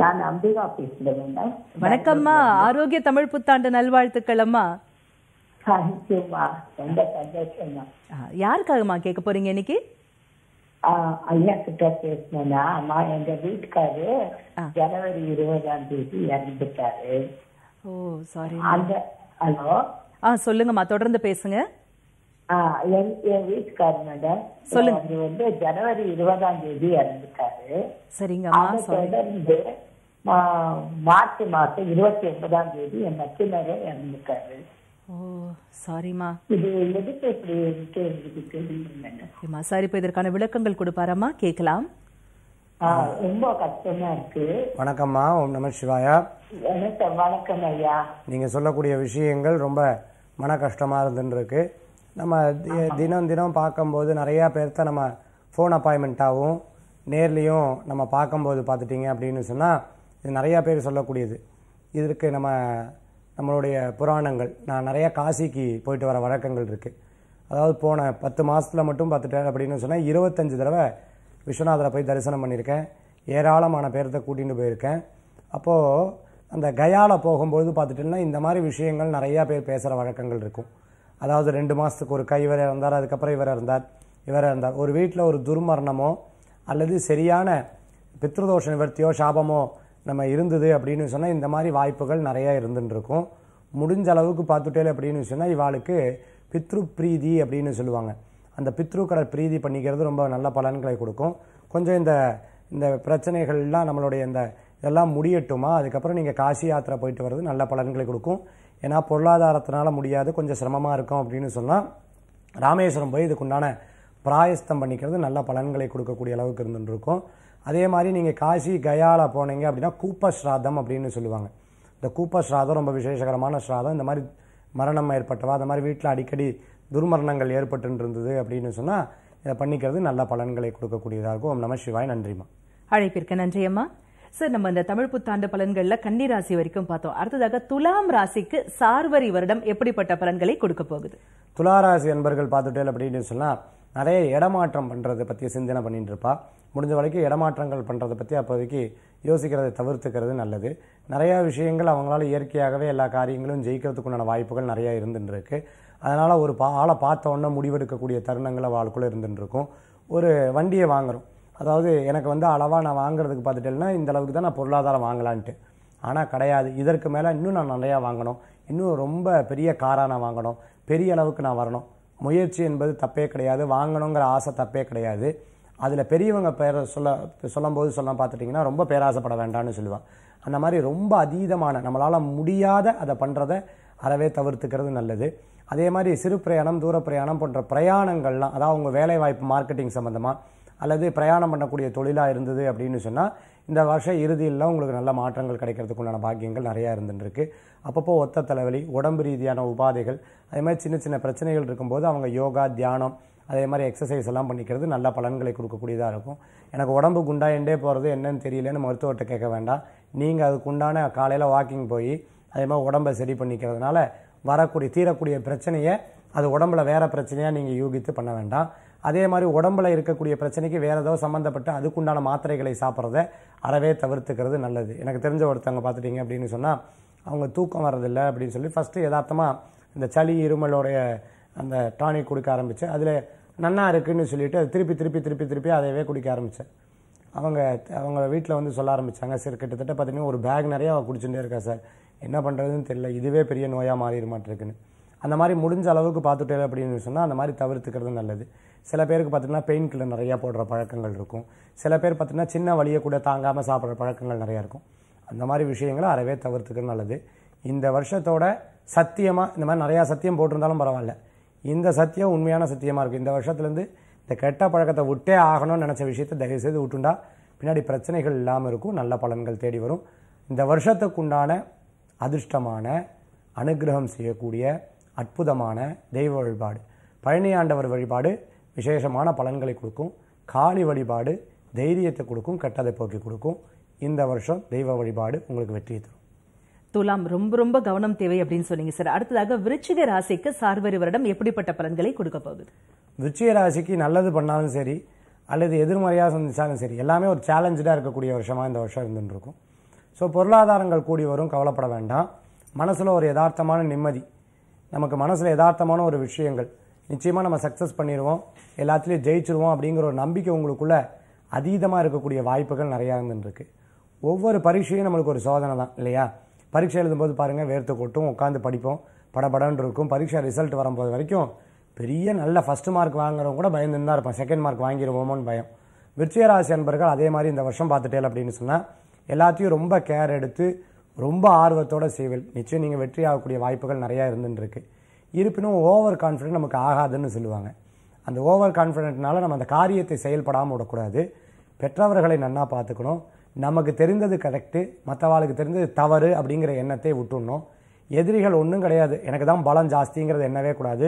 நான் அம்பிகா பேசுறேன் வணக்கம்மா. ஆரோக்கிய தமிழ் புத்தாண்டு நல்வாழ்த்துக்கள் அம்மா. யாருக்காகம்மா கேட்க போறீங்க இன்னைக்கு? ஐயா கிட்ட பேசினேன்னா அம்மா எங்க வீட்டுக்காரு. ஜனவரி இருபதாம் தேதி இறந்துட்டாரு. ஓ சாரி அந்த ஹலோ? ஆ சொல்லுங்கம்மா தொடர்ந்து பேசுங்க. என் வீட்டுக்காரு மேடம். சொல்லுங்க. அவரு வந்து ஜனவரி இருபதாம் தேதி இறந்துட்டாரு. சரிங்கம்மா அதை சாரி தொடர்ந்து மார்ச் மாசம் இருபத்தி ஒன்பதாம் தேதி என் மச்சினரே இறந்துட்டாரு. ஓ சரிம்மா சாரி இப்போ இதற்கான விளக்கங்கள் கொடுப்பாரம்மா? கேட்கலாம். ஆஹ் ரொம்ப கஷ்டமா இருக்கு. வணக்கம்மா ஓம் நம சிவாயா. வணக்கம் வணக்கம் ஐயா. நீங்கள் சொல்லக்கூடிய விஷயங்கள் ரொம்ப மன கஷ்டமாக இருந்துருக்கு நம்ம தி- தினம் தினம் பார்க்கும்போது நிறையா பேர்த்த நம்ம ஃபோன் அப்பாயின்மெண்ட்டாகவும் நேர்லேயும் நம்ம பார்க்கும்போது பார்த்துட்டிங்க அப்படின்னு சொன்னால் இது நிறையா பேர் சொல்லக்கூடியது. இதற்கு நம்ம நம்மளுடைய புராணங்கள். நான் நிறையா காசிக்கு போயிட்டு வர வழக்கங்கள் இருக்குது அதாவது போன பத்து மாதத்தில் மட்டும் பார்த்துட்டேன் அப்படின்னு சொன்னால் இருபத்தஞ்சு தடவை விஸ்வநாதரை போய் தரிசனம் பண்ணியிருக்கேன். ஏராளமான பேர்த்த கூட்டிகிட்டு போயிருக்கேன். அப்போது அந்த கயாவில் போகும்பொழுது பார்த்துட்டோம்னா இந்த மாதிரி விஷயங்கள் நிறையா பேர் பேசுகிற வழக்கங்கள் இருக்கும். அதாவது ரெண்டு மாதத்துக்கு ஒரு கை இவர் இருந்தார் அதுக்கப்புறம் இவர் இருந்தார் இவர் இருந்தார். ஒரு வீட்டில் ஒரு துர்மரணமோ அல்லது சரியான பித்ருதோஷ நிவர்த்தியோ சாபமோ நம்ம இருந்தது அப்படின்னு சொன்னால் இந்த மாதிரி வாய்ப்புகள் நிறையா இருந்துருக்கும். முடிஞ்ச அளவுக்கு பார்த்துட்டே அப்படின்னு சொன்னால் இவாளுக்கு பித்ரு பிரீதி அப்படின்னு சொல்லுவாங்க. அந்த பித்ருக்களை பிரீதி பண்ணிக்கிறது ரொம்ப நல்ல பலன்களை கொடுக்கும். கொஞ்சம் இந்த இந்த பிரச்சனைகள்லாம் நம்மளுடைய இந்த இதெல்லாம் முடியட்டுமா? அதுக்கப்புறம் நீங்கள் காசி யாத்திரை போயிட்டு வர்றது நல்ல பலன்களை கொடுக்கும். ஏன்னா பொருளாதாரத்தினால முடியாது கொஞ்சம் சிரமமாக இருக்கும் அப்படின்னு சொன்னால் ராமேஸ்வரம் போய் இதுக்குண்டான பிராயஸ்தம் பண்ணிக்கிறது நல்ல பலன்களை கொடுக்கக்கூடிய அளவுக்கு இருந்துருக்கும். அதே மாதிரி நீங்கள் காசி கயால போனீங்க அப்படின்னா கூப்ப ஸ்ராதம் அப்படின்னு சொல்லுவாங்க. இந்த கூப்ப ஸ்ராதம் ரொம்ப விசேஷகரமான ஸ்ராதம். இந்த மாதிரி மரணம் ஏற்பட்டவா அந்த மாதிரி வீட்டில் அடிக்கடி துர்மரணங்கள் ஏற்பட்டு இருந்தது அப்படின்னு சொன்னால் இதை பண்ணிக்கிறது நல்ல பலன்களை கொடுக்கக்கூடியதாக இருக்கும். ஓம் நம சிவாய் நன்றிமா அழைப்பிற்கு நன்றி அம்மா. சார் நம்ம இந்த தமிழ் புத்தாண்டு பலன்கள்ல கன்னி ராசி வரைக்கும் பார்த்தோம். அடுத்ததாக துலாம் ராசிக்கு சார்வரி வருடம் எப்படிப்பட்ட பலன்களை கொடுக்க போகுது? துளாராசி அன்பர்கள் பார்த்துட்டே அப்படின்னு சொன்னால் நிறைய இடமாற்றம் பண்ணுறதை பற்றி சிந்தனை பண்ணிட்டு இருப்பா முடிஞ்ச வரைக்கும் இடமாற்றங்கள் பண்ணுறதை பற்றி அப்போதைக்கு யோசிக்கிறதை தவிர்த்துக்கிறது நல்லது. நிறையா விஷயங்கள் அவங்களால இயற்கையாகவே எல்லா காரியங்களும் ஜெயிக்கிறதுக்குண்டான வாய்ப்புகள் நிறையா இருந்துட்டு இருக்கு அதனால் ஒரு பா ஆளை பார்த்த உடனே முடிவெடுக்கக்கூடிய தருணங்கள் அவளுக்குள்ளே இருந்துட்டு இருக்கும் ஒரு வண்டியை வாங்குறோம். அதாவது எனக்கு வந்து அளவாக நான் வாங்குறதுக்கு பார்த்துட்டேன்னா இந்த அளவுக்கு தான் நான் பொருளாதாரம் வாங்கலான்ட்டு. ஆனால் கிடையாது. இதற்கு மேலே இன்னும் நான் நிறையா வாங்கணும். இன்னும் ரொம்ப பெரிய காராக நான் வாங்கணும். பெரிய அளவுக்கு நான் வரணும். முயற்சி என்பது தப்பே கிடையாது. வாங்கணுங்கிற ஆசை தப்பே கிடையாது. அதில் பெரியவங்க பேர சொல்ல சொல்லும்போது சொல்ல பார்த்துட்டிங்கன்னா ரொம்ப பேராசைப்பட வேண்டாம்னு சொல்லுவாள் அந்த மாதிரி ரொம்ப அதீதமான நம்மளால் முடியாத அதை பண்ணுறத அறவே தவிர்த்துக்கிறது நல்லது. அதே மாதிரி சிறு பிரயாணம் தூர பிரயாணம் போன்ற பிரயாணங்கள்லாம் அதாவது அவங்க வேலைவாய்ப்பு மார்க்கெட்டிங் சம்மந்தமாக அல்லது பிரயாணம் பண்ணக்கூடிய தொழிலாக இருந்தது அப்படின்னு சொன்னால் இந்த வருஷ இறுதியில் உங்களுக்கு நல்ல மாற்றங்கள் கிடைக்கிறதுக்கு உண்டான பாக்கியங்கள் நிறையா இருந்துருக்கு அப்பப்போ ஒத்த தலைவலி உடம்பு ரீதியான உபாதைகள் அதே மாதிரி சின்ன சின்ன பிரச்சனைகள் இருக்கும்போது அவங்க யோகா தியானம் அதே மாதிரி எக்ஸசைஸ் எல்லாம் பண்ணிக்கிறது நல்ல பலன்களை கொடுக்கக்கூடியதாக இருக்கும். எனக்கு உடம்பு குண்டாயிண்டே போகிறது என்னன்னு தெரியலன்னு மருத்துவர்கிட்ட கேட்க வேண்டாம். நீங்கள் அதுக்கு உண்டான காலையில் வாக்கிங் போய் அதே மாதிரி உடம்பை சரி பண்ணிக்கிறதுனால வரக்கூடிய தீரக்கூடிய பிரச்சனையை அது உடம்புல வேறு பிரச்சனையாக நீங்கள் யூகித்து பண்ண வேண்டாம். அதே மாதிரி உடம்புல இருக்கக்கூடிய பிரச்சனைக்கு வேறு ஏதோ சம்மந்தப்பட்ட அதுக்குண்டான மாத்திரைகளை சாப்பிட்றத அறவே தவிர்த்துக்கிறது நல்லது. எனக்கு தெரிஞ்ச ஒருத்தவங்க பார்த்துட்டீங்க அப்படின்னு சொன்னால் அவங்க தூக்கம் வர்றதில்லை அப்படின்னு சொல்லி ஃபஸ்ட்டு யதார்த்தமாக இந்த சளி இருமலோடைய அந்த டானிக் கொடுக்க ஆரம்பித்தேன் அதில் நன்னா இருக்குன்னு சொல்லிட்டு அது திருப்பி திருப்பி திருப்பி திருப்பி அதையவே குடிக்க ஆரம்பித்தேன் அவங்க அவங்க வீட்டில் வந்து சொல்ல ஆரம்பித்தாங்க சரி கிட்டத்தட்ட பார்த்தீங்கன்னா ஒரு பேக் நிறையா அவள் குடிச்சுட்டே இருக்கா சார். என்ன பண்ணுறதுன்னு தெரியல இதுவே பெரிய நோயாக மாறிட மாட்டிருக்குன்னு அந்த மாதிரி முடிஞ்ச அளவுக்கு பார்த்துட்டே அப்படின்னு சொன்னால் அந்த மாதிரி தவிர்த்துக்கிறது நல்லது. சில பேருக்கு பார்த்தீங்கன்னா பெயின் கில்லர் நிறையா போடுற பழக்கங்கள் இருக்கும். சில பேர் பார்த்தீங்கன்னா சின்ன வழியை கூட தாங்காமல் சாப்பிட்ற பழக்கங்கள் நிறையா இருக்கும். அந்த மாதிரி விஷயங்களை அறவே தவிர்த்துக்கிறது நல்லது. இந்த வருஷத்தோட சத்தியமாக இந்த மாதிரி நிறையா சத்தியம் போட்டிருந்தாலும் பரவாயில்ல. இந்த சத்தியம் உண்மையான சத்தியமாக இருக்குது இந்த வருஷத்துலேருந்து இந்த கெட்ட பழக்கத்தை விட்டே ஆகணும்னு நினச்ச விஷயத்தை தயவுசெய்து விட்டுண்டா பின்னாடி பிரச்சனைகள் இல்லாமல் இருக்கும். நல்ல பலன்கள் தேடி வரும். இந்த வருஷத்துக்குண்டான அதிர்ஷ்டமான அனுகிரகம் செய்யக்கூடிய அற்புதமான தெய்வ வழிபாடு பழனி ஆண்டவர் வழிபாடு விசேஷமான பலன்களை கொடுக்கும். காளி வழிபாடு தைரியத்தை கொடுக்கும் கெட்டதை போக்கி கொடுக்கும். இந்த வருஷம் தெய்வ வழிபாடு உங்களுக்கு வெற்றியை தரும். துலாம் ரொம்ப ரொம்ப கவனம் தேவை அப்படின்னு சொன்னீங்க சார். அடுத்ததாக விருச்சிக ராசிக்கு சார்வரி வருடம் எப்படிப்பட்ட பலன்களை கொடுக்க போகுது? விருச்சிக ராசிக்கு நல்லது பண்ணாலும் சரி அல்லது எதிர்மறையாக சந்திச்சாலும் சரி எல்லாமே ஒரு சேலஞ்சாக இருக்கக்கூடிய வருஷமாக இந்த வருஷம் இருந்துட்டு இருக்கும் ஸோ பொருளாதாரங்கள் கூடி வரும் கவலைப்பட வேண்டாம். மனசில் ஒரு யதார்த்தமான நிம்மதி. நமக்கு மனசில் யதார்த்தமான ஒரு விஷயங்கள் நிச்சயமாக நம்ம சக்ஸஸ் பண்ணிடுவோம் எல்லாத்துலேயும் ஜெயிச்சிருவோம் அப்படிங்கிற ஒரு நம்பிக்கை உங்களுக்குள்ளே அதீதமாக இருக்கக்கூடிய வாய்ப்புகள் நிறையா இருந்துருக்கு. ஒவ்வொரு பரீட்சையும் நம்மளுக்கு ஒரு சோதனை தான் இல்லையா? பரீட்சை எழுதும்போது பாருங்கள் வேர்த்து கொட்டும் உட்காந்து படிப்போம் படபடன்னு இருக்கும். பரீட்சை ரிசல்ட் வரும்போது வரைக்கும் பெரிய நல்ல ஃபஸ்ட்டு மார்க் வாங்குறவங்க கூட பயந்துன்னு தான் இருப்பான் செகண்ட் மார்க் வாங்கிடுவோமோன்னு பயம். விருச்சிகராசி அன்பர்கள் அதே மாதிரி இந்த வருஷம் பார்த்துட்டேல் அப்படின்னு சொன்னால் எல்லாத்தையும் ரொம்ப கேர் எடுத்து ரொம்ப ஆர்வத்தோட செய்வல் நிச்சயம் நீங்கள் வெற்றி ஆகக்கூடிய வாய்ப்புகள் நிறையா இருந்துருக்கு இருப்பினும் ஓவர் கான்ஃபிடென்ட் நமக்கு ஆகாதுன்னு சொல்லுவாங்க. அந்த ஓவர் கான்ஃபிடென்ட்னால நம்ம அந்த காரியத்தை செயல்படாமல் விடக்கூடாது. பெற்றவர்களை நன்னா பார்த்துக்கணும். நமக்கு தெரிந்தது கரெக்டு மற்றவாளுக்கு தெரிந்தது தவறு அப்படிங்கிற எண்ணத்தை விட்டுடணும் எதிரிகள் ஒன்றும் கிடையாது. எனக்கு தான் பலம் ஜாஸ்திங்கிறது எண்ணவே கூடாது.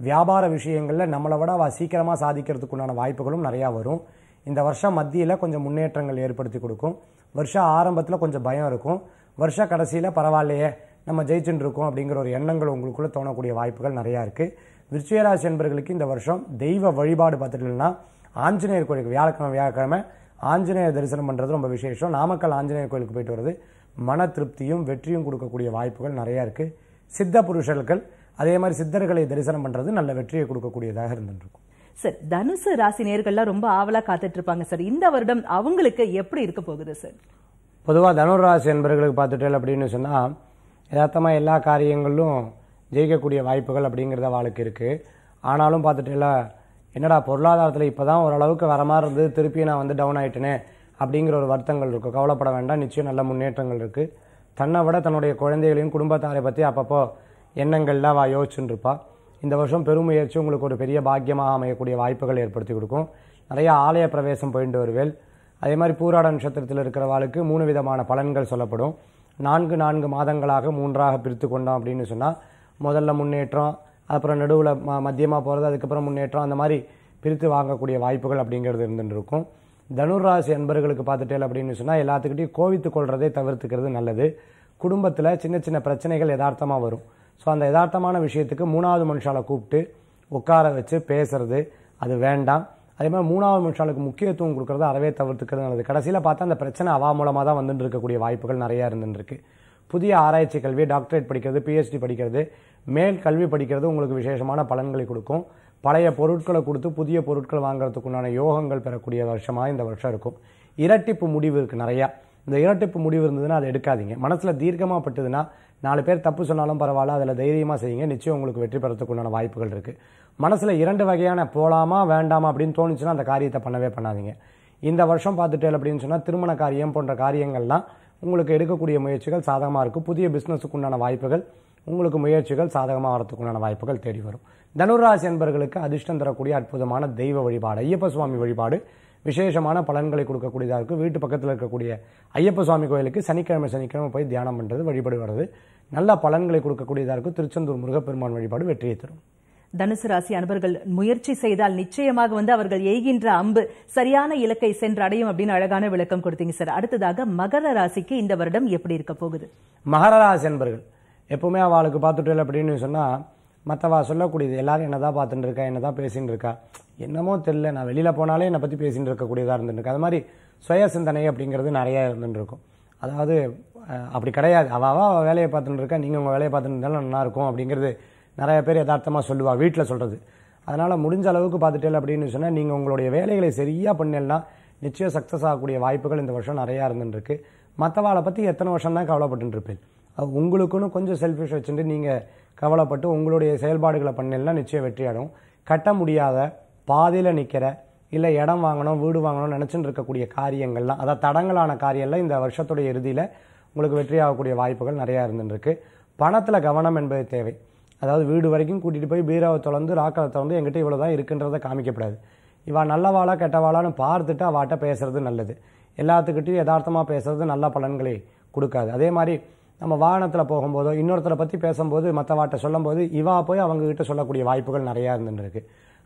வியாபார விஷயங்களில் நம்மளை விட அவள் சீக்கிரமாக சாதிக்கிறதுக்குண்டான வாய்ப்புகளும் நிறையா வரும். இந்த வருஷம் மத்தியில் கொஞ்சம் முன்னேற்றங்கள் ஏற்படுத்தி கொடுக்கும். வருஷம் ஆரம்பத்தில் கொஞ்சம் பயம் இருக்கும். வருஷ கடைசியில் பரவாயில்லையே நம்ம ஜெயிச்சுட்டு இருக்கோம் அப்படிங்கிற ஒரு எண்ணங்கள் உங்களுக்குள்ளே தோணக்கூடிய வாய்ப்புகள் நிறையா இருக்குது விருச்சிகராசி என்பர்களுக்கு இந்த வருஷம் தெய்வ வழிபாடு பார்த்துட்டீங்கன்னா ஆஞ்சநேயர் கோயிலுக்கு வியாழக்கிழமை வியாழக்கிழமை ஆஞ்சநேயர் தரிசனம் பண்ணுறது ரொம்ப விசேஷம். நாமக்கல் ஆஞ்சநேயர் கோயிலுக்கு போயிட்டு வருது மன திருப்தியும் வெற்றியும் கொடுக்கக்கூடிய வாய்ப்புகள் நிறையா இருக்குது சித்த புருஷர்கள் அதே மாதிரி சித்தர்களை தரிசனம் பண்ணுறது நல்ல வெற்றியை கொடுக்கக்கூடியதாக இருந்துருக்கும் சார் தனுசு ராசி நேர்கள்லாம் ரொம்ப ஆவலா காத்துட்டு இருப்பாங்க சார். இந்த வருடம் அவங்களுக்கு எப்படி இருக்க போகுது சார்? பொதுவாக தனுராசி என்பவர்களுக்கு பார்த்துட்டேன் அப்படின்னு சொன்னால் யதார்த்தமாக எல்லா காரியங்களும் ஜெயிக்கக்கூடிய வாய்ப்புகள் அப்படிங்கிறத அவளுக்கு இருக்குது ஆனாலும் பார்த்துட்டேல என்னடா பொருளாதாரத்தில் இப்போ தான் ஓரளவுக்கு வர மாதிரி இருந்தது திருப்பி நான் வந்து டவுன் ஆகிட்டேனே அப்படிங்கிற ஒரு வருத்தங்கள் இருக்கும் கவலைப்பட வேண்டாம் நிச்சயம் நல்ல முன்னேற்றங்கள் இருக்குது தன்னை விட தன்னுடைய குழந்தைகளையும் குடும்பத்தாரை பற்றி அப்பப்போ எண்ணங்கள்லாம் அவள் யோசிச்சுட்டு இருப்பா இந்த வருஷம் பெருமுயற்சி உங்களுக்கு ஒரு பெரிய பாக்கியமாக அமையக்கூடிய வாய்ப்புகள் ஏற்படுத்தி கொடுக்கும். நிறைய ஆலய பிரவேசம் போயிட்டு வருவேல் அதே மாதிரி பூராட நட்சத்திரத்தில் இருக்கிறவாளுக்கு மூணு விதமான பலன்கள் சொல்லப்படும். நான்கு நான்கு மாதங்களாக மூன்றாக பிரித்து கொண்டோம் அப்படின்னு சொன்னால் முதல்ல முன்னேற்றம் அப்புறம் நடுவில் ம மத்தியமாக போகிறது அதுக்கப்புறம் முன்னேற்றம் அந்த மாதிரி பிரித்து வாங்கக்கூடிய வாய்ப்புகள் அப்படிங்கிறது இருந்துட்டு இருக்கும். தனுராசி அன்பர்களுக்கு பார்த்துட்டேன் அப்படின்னு சொன்னால் எல்லாத்துக்கிட்டையும் கோவித்து கொள்றதை தவிர்த்துக்கிறது நல்லது. குடும்பத்தில் சின்ன சின்ன பிரச்சனைகள் யதார்த்தமாக வரும். ஸோ அந்த யதார்த்தமான விஷயத்துக்கு மூணாவது மனுஷாலை கூப்பிட்டு உட்கார வச்சு பேசுறது அது வேண்டாம். அதே மாதிரி மூணாவது மனுஷாளுக்கு முக்கியத்துவம் கொடுக்குறத அறவே தவிர்த்துக்கிறது நல்லது கடைசியில் பார்த்தா அந்த பிரச்சனை அவா மூலமாக தான் வந்துட்டு இருக்கக்கூடிய வாய்ப்புகள் நிறையா இருந்துருக்கு புதிய ஆராய்ச்சி கல்வி டாக்டரேட் படிக்கிறது பிஹெச்டி படிக்கிறது மேல் கல்வி படிக்கிறது உங்களுக்கு விசேஷமான பலன்களை கொடுக்கும். பழைய பொருட்களை கொடுத்து புதிய பொருட்கள் வாங்குறதுக்குண்டான யோகங்கள் பெறக்கூடிய வருஷமாக இந்த வருஷம் இருக்கும். இரட்டிப்பு முடிவு இருக்குது நிறையா. இந்த இரட்டிப்பு முடிவு இருந்ததுன்னா அதை எடுக்காதீங்க. மனசில் தீர்க்கமாக பட்டதுன்னா நாலு பேர் தப்பு சொன்னாலும் பரவாயில்ல அதில் தைரியமாக செய்யுங்க. நிச்சயம் உங்களுக்கு வெற்றி பெறத்துக்குண்டான வாய்ப்புகள் இருக்குது மனசில் இரண்டு வகையான போகலாமா வேண்டாமா அப்படின்னு தோணுச்சுன்னா அந்த காரியத்தை பண்ணவே பண்ணாதீங்க. இந்த வருஷம் பார்த்துட்டேன் அப்படின்னு சொன்னால் திருமண காரியம் போன்ற காரியங்கள்லாம் உங்களுக்கு எடுக்கக்கூடிய முயற்சிகள் சாதகமாக இருக்கும் புதிய பிஸ்னஸுக்கு உண்டான வாய்ப்புகள் உங்களுக்கு முயற்சிகள் சாதகமாக வரத்துக்குண்டான வாய்ப்புகள் தேடி வரும். தனுராசி என்பர்களுக்கு அதிர்ஷ்டம் தரக்கூடிய அற்புதமான தெய்வ வழிபாடு ஐயப்ப சுவாமி வழிபாடு விசேஷமான பலன்களை கொடுக்கக்கூடியதாக இருக்கும். வீட்டு பக்கத்தில் இருக்கக்கூடிய ஐயப்ப சுவாமி கோயிலுக்கு சனிக்கிழமை சனிக்கிழமை போய் தியானம் பண்ணுறது வழிபாடு வர்றது. நல்ல பலன்களை கொடுக்கக்கூடியதாக இருக்கும். திருச்செந்தூர் முருகப்பெருமான் வழிபாடு வெற்றியை தரும். தனுசு ராசி அன்பர்கள் முயற்சி செய்தால் நிச்சயமாக வந்து அவர்கள் எய்கின்ற அம்பு சரியான இலக்கை சென்று அடையும் அப்படின்னு அழகான விளக்கம் கொடுத்தீங்க சார். அடுத்ததாக மகர ராசிக்கு இந்த வருடம் எப்படி இருக்க போகுது? மகர ராசி என்பர்கள் எப்பவுமே அவளுக்கு பார்த்துட்டு அப்படின்னு சொன்னால் மற்றவா சொல்லக்கூடியது எல்லாரும் என்னதான் பார்த்துட்டு இருக்கா என்னதான் பேசின்னு இருக்கா என்னமோ தெரில நான் வெளியில் போனாலே என்னை பற்றி பேசின்னு இருக்கக்கூடியதாக இருந்துருக்கு அது மாதிரி சுய சிந்தனை அப்படிங்கிறது நிறையா இருந்துருக்கும் அதாவது அப்படி கிடையாது. அவள் அவள் வேலையை பார்த்துட்டு இருக்கா. நீங்கள் உங்கள் வேலையை பார்த்துட்டு இருந்தாலும் நல்லா இருக்கும் அப்படிங்கிறது நிறைய பேர் யதார்த்தமாக சொல்லுவாள் வீட்டில் சொல்கிறது அதனால் முடிஞ்ச அளவுக்கு பார்த்துட்டேன் அப்படின்னு சொன்னால் நீங்கள் உங்களுடைய வேலைகளை சரியாக பண்ணலன்னா நிச்சயம் சக்ஸஸ் ஆகக்கூடிய வாய்ப்புகள் இந்த வருஷம் நிறையா இருந்துருக்கு மற்றவாளை பற்றி எத்தனை வருஷம் தான் கவலைப்பட்டுருப்பேன் அது உங்களுக்குன்னு கொஞ்சம் செல்ஃபிஷ் வச்சுட்டு நீங்கள் கவலைப்பட்டு உங்களுடைய செயல்பாடுகளை பண்ணலாம் நிச்சயம் வெற்றியாடும் கட்ட முடியாத பாதியில் நிற்கிற இல்லை இடம் வாங்கணும் வீடு வாங்கணும்னு நினச்சின்னு இருக்கக்கூடிய காரியங்கள்லாம் அதாவது தடங்களான காரியம்லாம் இந்த வருஷத்துடைய இறுதியில் உங்களுக்கு வெற்றியாகக்கூடிய வாய்ப்புகள் நிறையா இருந்துருக்கு பணத்தில் கவனம் என்பது தேவை. அதாவது வீடு வரைக்கும் கூட்டிகிட்டு போய் பீராவை தொடர்ந்து ராக்களை தொடர்ந்து எங்கிட்ட இவ்வளோ தான் இருக்குன்றதை காமிக்கப்படாது. இவா நல்லவாளா கெட்டவாளான்னு பார்த்துட்டு அவாட்ட பேசுறது நல்லது. எல்லாத்துக்கிட்டையும் யதார்த்தமாக பேசுறது நல்ல பலன்களை கொடுக்காது. அதே மாதிரி நம்ம வாகனத்தில் போகும்போதோ இன்னொருத்தரை பற்றி பேசும்போது மற்றவாட்ட சொல்லும்போது இவா போய் அவங்கக்கிட்ட சொல்லக்கூடிய வாய்ப்புகள் நிறையா இருந்துருக்கு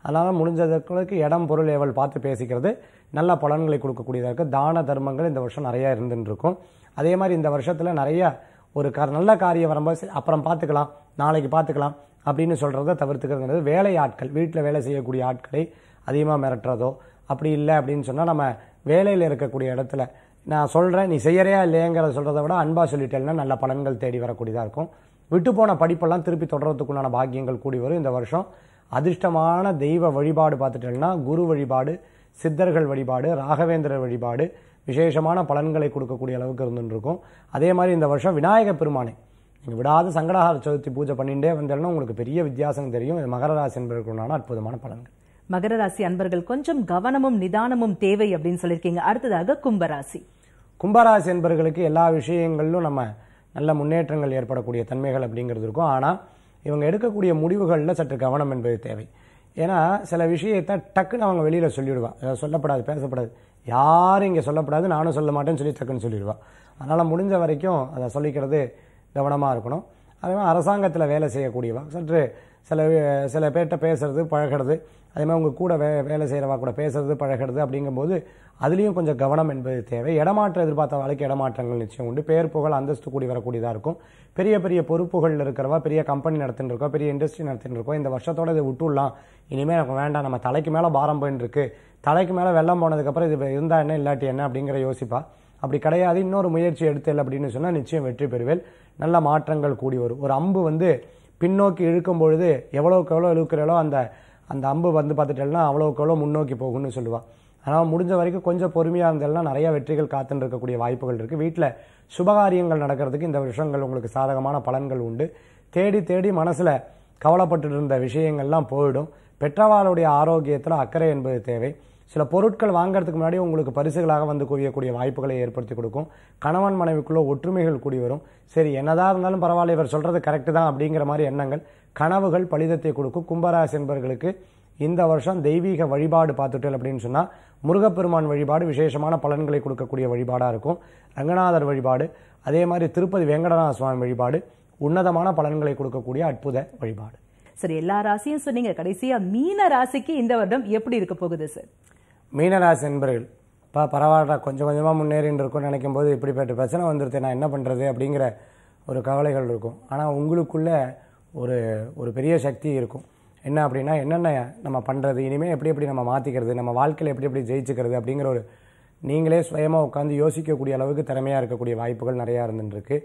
அதனால் முடிஞ்சதுக்கு இடம் பொருள் ஏவல் பார்த்து பேசிக்கிறது. நல்ல பலன்களை கொடுக்கக்கூடியதாக இருக்குது தான தர்மங்கள் இந்த வருஷம் நிறையா இருந்துருக்கும் அதே மாதிரி இந்த வருஷத்தில் நிறைய ஒரு க நல்ல காரியம் வரும்போது அப்புறம் பார்த்துக்கலாம். நாளைக்கு பார்த்துக்கலாம் அப்படின்னு சொல்கிறத தவிர்த்துக்கிறதுங்கிறது வேலை ஆட்கள். வீட்டில் வேலை செய்யக்கூடிய ஆட்களை அதிகமாக மிரட்டுறதோ அப்படி இல்லை அப்படின்னு சொன்னால் நம்ம வேலையில் இருக்கக்கூடிய இடத்துல நான் சொல்கிறேன் நீ செய்யறையா இல்லையங்கிறத சொல்கிறத விட அன்பாக சொல்லிட்டேன்னா நல்ல பலன்கள் தேடி வரக்கூடியதாக இருக்கும். விட்டு போன படிப்பெல்லாம் திருப்பி தொடர்றதுக்குண்டான பாக்கியங்கள் கூடி வரும் இந்த வருஷம். அதிர்ஷ்டமான தெய்வ வழிபாடு பார்த்துட்டேன்னா குரு வழிபாடு சித்தர்கள் வழிபாடு ராகவேந்திரர் வழிபாடு விசேஷமான பலன்களை கொடுக்கக்கூடிய அளவுக்கு இருந்துருக்கும். அதே மாதிரி இந்த வருஷம் விநாயக பெருமானை. நீங்கள் விடாத சங்கடஹார சதுர்த்தி பூஜை பண்ணிட்டே வந்தேன்னா உங்களுக்கு பெரிய வித்தியாசம் தெரியும். இது மகர ராசி என்பதற்குண்டான அற்புதமான பலன்கள். மகர ராசி அன்பர்கள் கொஞ்சம் கவனமும் நிதானமும் தேவை அப்படின்னு சொல்லியிருக்கீங்க. அடுத்ததாக கும்பராசி. கும்பராசி என்பவர்களுக்கு எல்லா விஷயங்களிலும் நம்ம நல்ல முன்னேற்றங்கள் ஏற்படக்கூடிய தன்மைகள் அப்படிங்கிறது இருக்கும். ஆனால் இவங்க எடுக்கக்கூடிய முடிவுகளில் சற்று கவனம் என்பது தேவை. ஏன்னா சில விஷயத்தை டக்குன்னு அவங்க வெளியில் சொல்லிவிடுவா சொல்லப்படாது பேசப்படாது. யாரும் இங்கே சொல்லப்படாது நானும் சொல்ல மாட்டேன்னு சொல்லி டக்குன்னு சொல்லிடுவான் அதனால் முடிஞ்ச வரைக்கும் அதை சொல்லிக்கிறது கவனமாக இருக்கணும். அதே மாதிரி அரசாங்கத்தில் வேலை செய்யக்கூடியவா. சற்று சில சில பேர்கிட்ட பேசுறது பழகிறது அதே மாதிரி உங்கள் கூட வே வேலை செய்கிறவா கூட பேசுறது பழகிறது அப்படிங்கும்போது அதுலேயும் கொஞ்சம் கவனம் என்பது தேவை. இடமாற்றம் எதிர்பார்த்த வாழ்க்கை இடமாற்றங்கள் நிச்சயம் உண்டு. பேர் புகழ் அந்தஸ்து கூடி வரக்கூடியதாக இருக்கும். பெரிய பெரிய பொறுப்புகள் இருக்கிறவா பெரிய கம்பெனி நடத்தின்னு இருக்கோம் பெரிய இண்டஸ்ட்ரி நடத்தின்னு இருக்கோம் இந்த வருஷத்தோட இதை விட்டுடலாம். இனிமேல் எனக்கு வேண்டாம். நம்ம தலைக்கு மேலே பாரம் போயின்னு இருக்கு தலைக்கு மேலே வெள்ளம் போனதுக்கப்புறம் இது இருந்தால் என்ன இல்லாட்டி என்ன அப்படிங்கிற யோசிப்பா. அப்படி கிடையாது. இன்னொரு முயற்சி எடுத்தல் அப்படின்னு சொன்னால் நிச்சயம் வெற்றி பெறுவேல் நல்ல மாற்றங்கள் கூடி வரும். ஒரு அம்பு வந்து பின்னோக்கி இழுக்கும் பொழுது எவ்வளோக்கு எவ்வளோ இழுக்கிறீங்களோ அந்த அந்த அம்பு வந்து பார்த்துட்டேன்னா அவ்வளோக்கு அவ்வளோ முன்னோக்கி போகும்னு சொல்லுவாள் ஆனால் முடிஞ்ச வரைக்கும் கொஞ்சம் பொறுமையாக இருந்தேன்னா நிறைய வெற்றிகள் காத்துன்னு இருக்கக்கூடிய வாய்ப்புகள் இருக்குது வீட்டில் சுபகாரியங்கள் நடக்கிறதுக்கு இந்த விஷயங்கள் உங்களுக்கு சாதகமான பலன்கள் உண்டு. தேடி தேடி மனசில் கவலைப்பட்டு இருந்த விஷயங்கள்லாம் போயிடும். பெற்றவாளுடைய ஆரோக்கியத்தில் அக்கறை என்பது தேவை. சில பொருட்கள் வாங்குறதுக்கு முன்னாடி உங்களுக்கு பரிசுகளாக வந்து குவியக்கூடிய வாய்ப்புகளை ஏற்படுத்தி கொடுக்கும். கணவன் மனைவிக்குள்ளே ஒற்றுமைகள் கூடி வரும். சரி என்னதான் இருந்தாலும் பரவாயில்ல இவர் சொல்கிறது கரெக்டு தான் அப்படிங்கிற மாதிரி எண்ணங்கள் கனவுகள் பலிதத்தை கொடுக்கும். கும்பராசி என்பவர்களுக்கு இந்த வருஷம் தெய்வீக வழிபாடு பார்த்துட்டல் அப்படின்னு சொன்னால் முருகப்பெருமான் வழிபாடு விசேஷமான பலன்களை கொடுக்கக்கூடிய வழிபாடாக இருக்கும். ரங்கநாதர் வழிபாடு அதே மாதிரி திருப்பதி வெங்கடநாத சுவாமி வழிபாடு உன்னதமான பலன்களை கொடுக்கக்கூடிய அற்புத வழிபாடு. சரி எல்லா ராசியும் சொன்னீங்க. கடைசியா மீன ராசிக்கு இந்த வருடம் எப்படி இருக்க போகுது சார் மீனராசி என்பர்கள் பா பரவாயில்ல கொஞ்சம் கொஞ்சமாக முன்னேறின்னு இருக்கும்னு நினைக்கும் போது இப்படிப்பட்ட பிரச்சனை வந்துருது நான் என்ன பண்ணுறது அப்படிங்கிற ஒரு கவலைகள் இருக்கும். ஆனால் உங்களுக்குள்ள ஒரு ஒரு பெரிய சக்தி இருக்கும். என்ன அப்படின்னா என்னென்ன நம்ம பண்ணுறது இனிமேல் எப்படி எப்படி நம்ம மாற்றிக்கிறது நம்ம வாழ்க்கையில் எப்படி எப்படி ஜெயிச்சுக்கிறது அப்படிங்கிற ஒரு நீங்களே சுயமாக உட்காந்து யோசிக்கக்கூடிய அளவுக்கு திறமையாக இருக்கக்கூடிய வாய்ப்புகள் நிறையா இருந்துருக்கு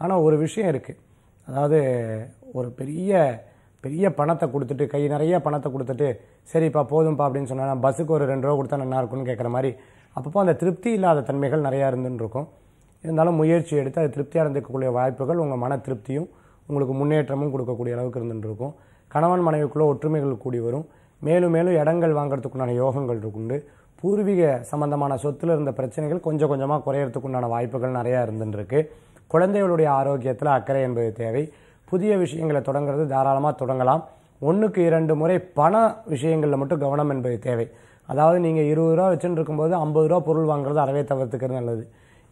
ஆனால் ஒரு விஷயம் இருக்குது அதாவது ஒரு பெரிய பெரிய பணத்தை கொடுத்துட்டு கை நிறைய பணத்தை கொடுத்துட்டு சரிப்பா போதும்ப்பா அப்படின்னு சொன்னால் பஸ்ஸுக்கு ஒரு ரெண்டு ரூபா கொடுத்தா நல்லா இருக்கும்னு கேட்குற மாதிரி அப்பப்போ அந்த திருப்தி இல்லாத தன்மைகள் நிறையா இருந்துன்னு இருக்கும் இருந்தாலும் முயற்சி எடுத்து அது திருப்தியாக இருந்துக்கக்கூடிய வாய்ப்புகள் உங்கள் மன திருப்தியும் உங்களுக்கு முன்னேற்றமும் கொடுக்கக்கூடிய அளவுக்கு இருந்துருக்கும் கணவன் மனைவிக்குள்ளே ஒற்றுமைகள் கூடி வரும். மேலும் மேலும் இடங்கள் வாங்குறதுக்குண்டான யோகங்கள் இருக்குண்டு. பூர்வீக சம்பந்தமான சொத்துல இருந்த பிரச்சனைகள் கொஞ்சம் கொஞ்சமாக குறையறதுக்குண்டான வாய்ப்புகள் நிறையா இருந்துருக்கு குழந்தைகளுடைய ஆரோக்கியத்தில் அக்கறை என்பது தேவை. புதிய விஷயங்களை தொடங்குறது தாராளமாக தொடங்கலாம். ஒன்றுக்கு இரண்டு முறை பண விஷயங்களில் மட்டும் கவனம் என்பது தேவை. அதாவது நீங்கள் இருபது ரூபா வச்சுட்டு இருக்கும்போது ஐம்பது ரூபா பொருள் வாங்குறது அறவே தவிர்த்துக்கிறது நல்லது.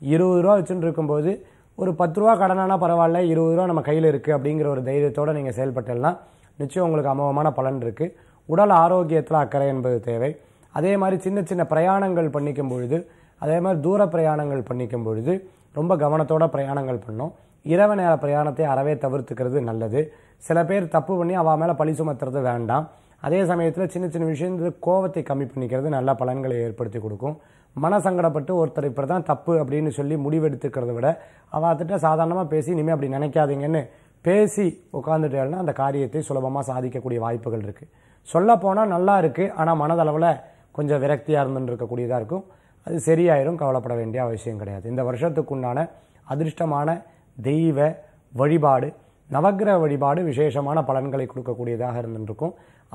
இருபது ரூபா வச்சுட்டு இருக்கும்போது ஒரு பத்து ரூபா கடனானா பரவாயில்ல இருபது ரூபா நம்ம கையில் இருக்குது அப்படிங்கிற ஒரு தைரியத்தோடு நீங்கள் செயல்பட்டலாம் நிச்சயம் உங்களுக்கு அமோகமான பலன் இருக்குது உடல் ஆரோக்கியத்தில் அக்கறை என்பது தேவை. அதே மாதிரி சின்ன சின்ன பிரயாணங்கள் பண்ணிக்கும் பொழுது அதே மாதிரி தூர பிரயாணங்கள் பண்ணிக்கும் பொழுது ரொம்ப கவனத்தோட பிரயாணங்கள் பண்ணோம். இரவு நேர பிரயாணத்தை அறவே தவிர்த்துக்கிறது நல்லது. சில பேர் தப்பு பண்ணி அவள் மேலே பழி சுமத்துறது வேண்டாம். அதே சமயத்தில் சின்ன சின்ன விஷயத்தில் கோவத்தை கம்மி பண்ணிக்கிறது நல்ல பலன்களை ஏற்படுத்தி கொடுக்கும். மன சங்கடப்பட்டு ஒருத்தர் இப்படி தான் தப்பு அப்படின்னு சொல்லி முடிவெடுத்துக்கிறத விட அவர்கிட்ட சாதாரணமாக பேசி இனிமேல் அப்படி நினைக்காதீங்கன்னு பேசி உட்காந்துட்டேன்னா அந்த காரியத்தை சுலபமாக சாதிக்கக்கூடிய வாய்ப்புகள் இருக்குது சொல்லப்போனால் நல்லா இருக்குது ஆனால் மனதளவில் கொஞ்சம் விரக்தியாக இருந்துருக்கக்கூடியதாக இருக்கும். அது சரியாயிரும் கவலைப்பட வேண்டிய அவசியம் கிடையாது. இந்த வருஷத்துக்குண்டான அதிர்ஷ்டமான தெய்வ வழிபாடு நவக்கிரக வழிபாடு விசேஷமான பலன்களை கொடுக்கக்கூடியதாக இருந்துருக்கும்.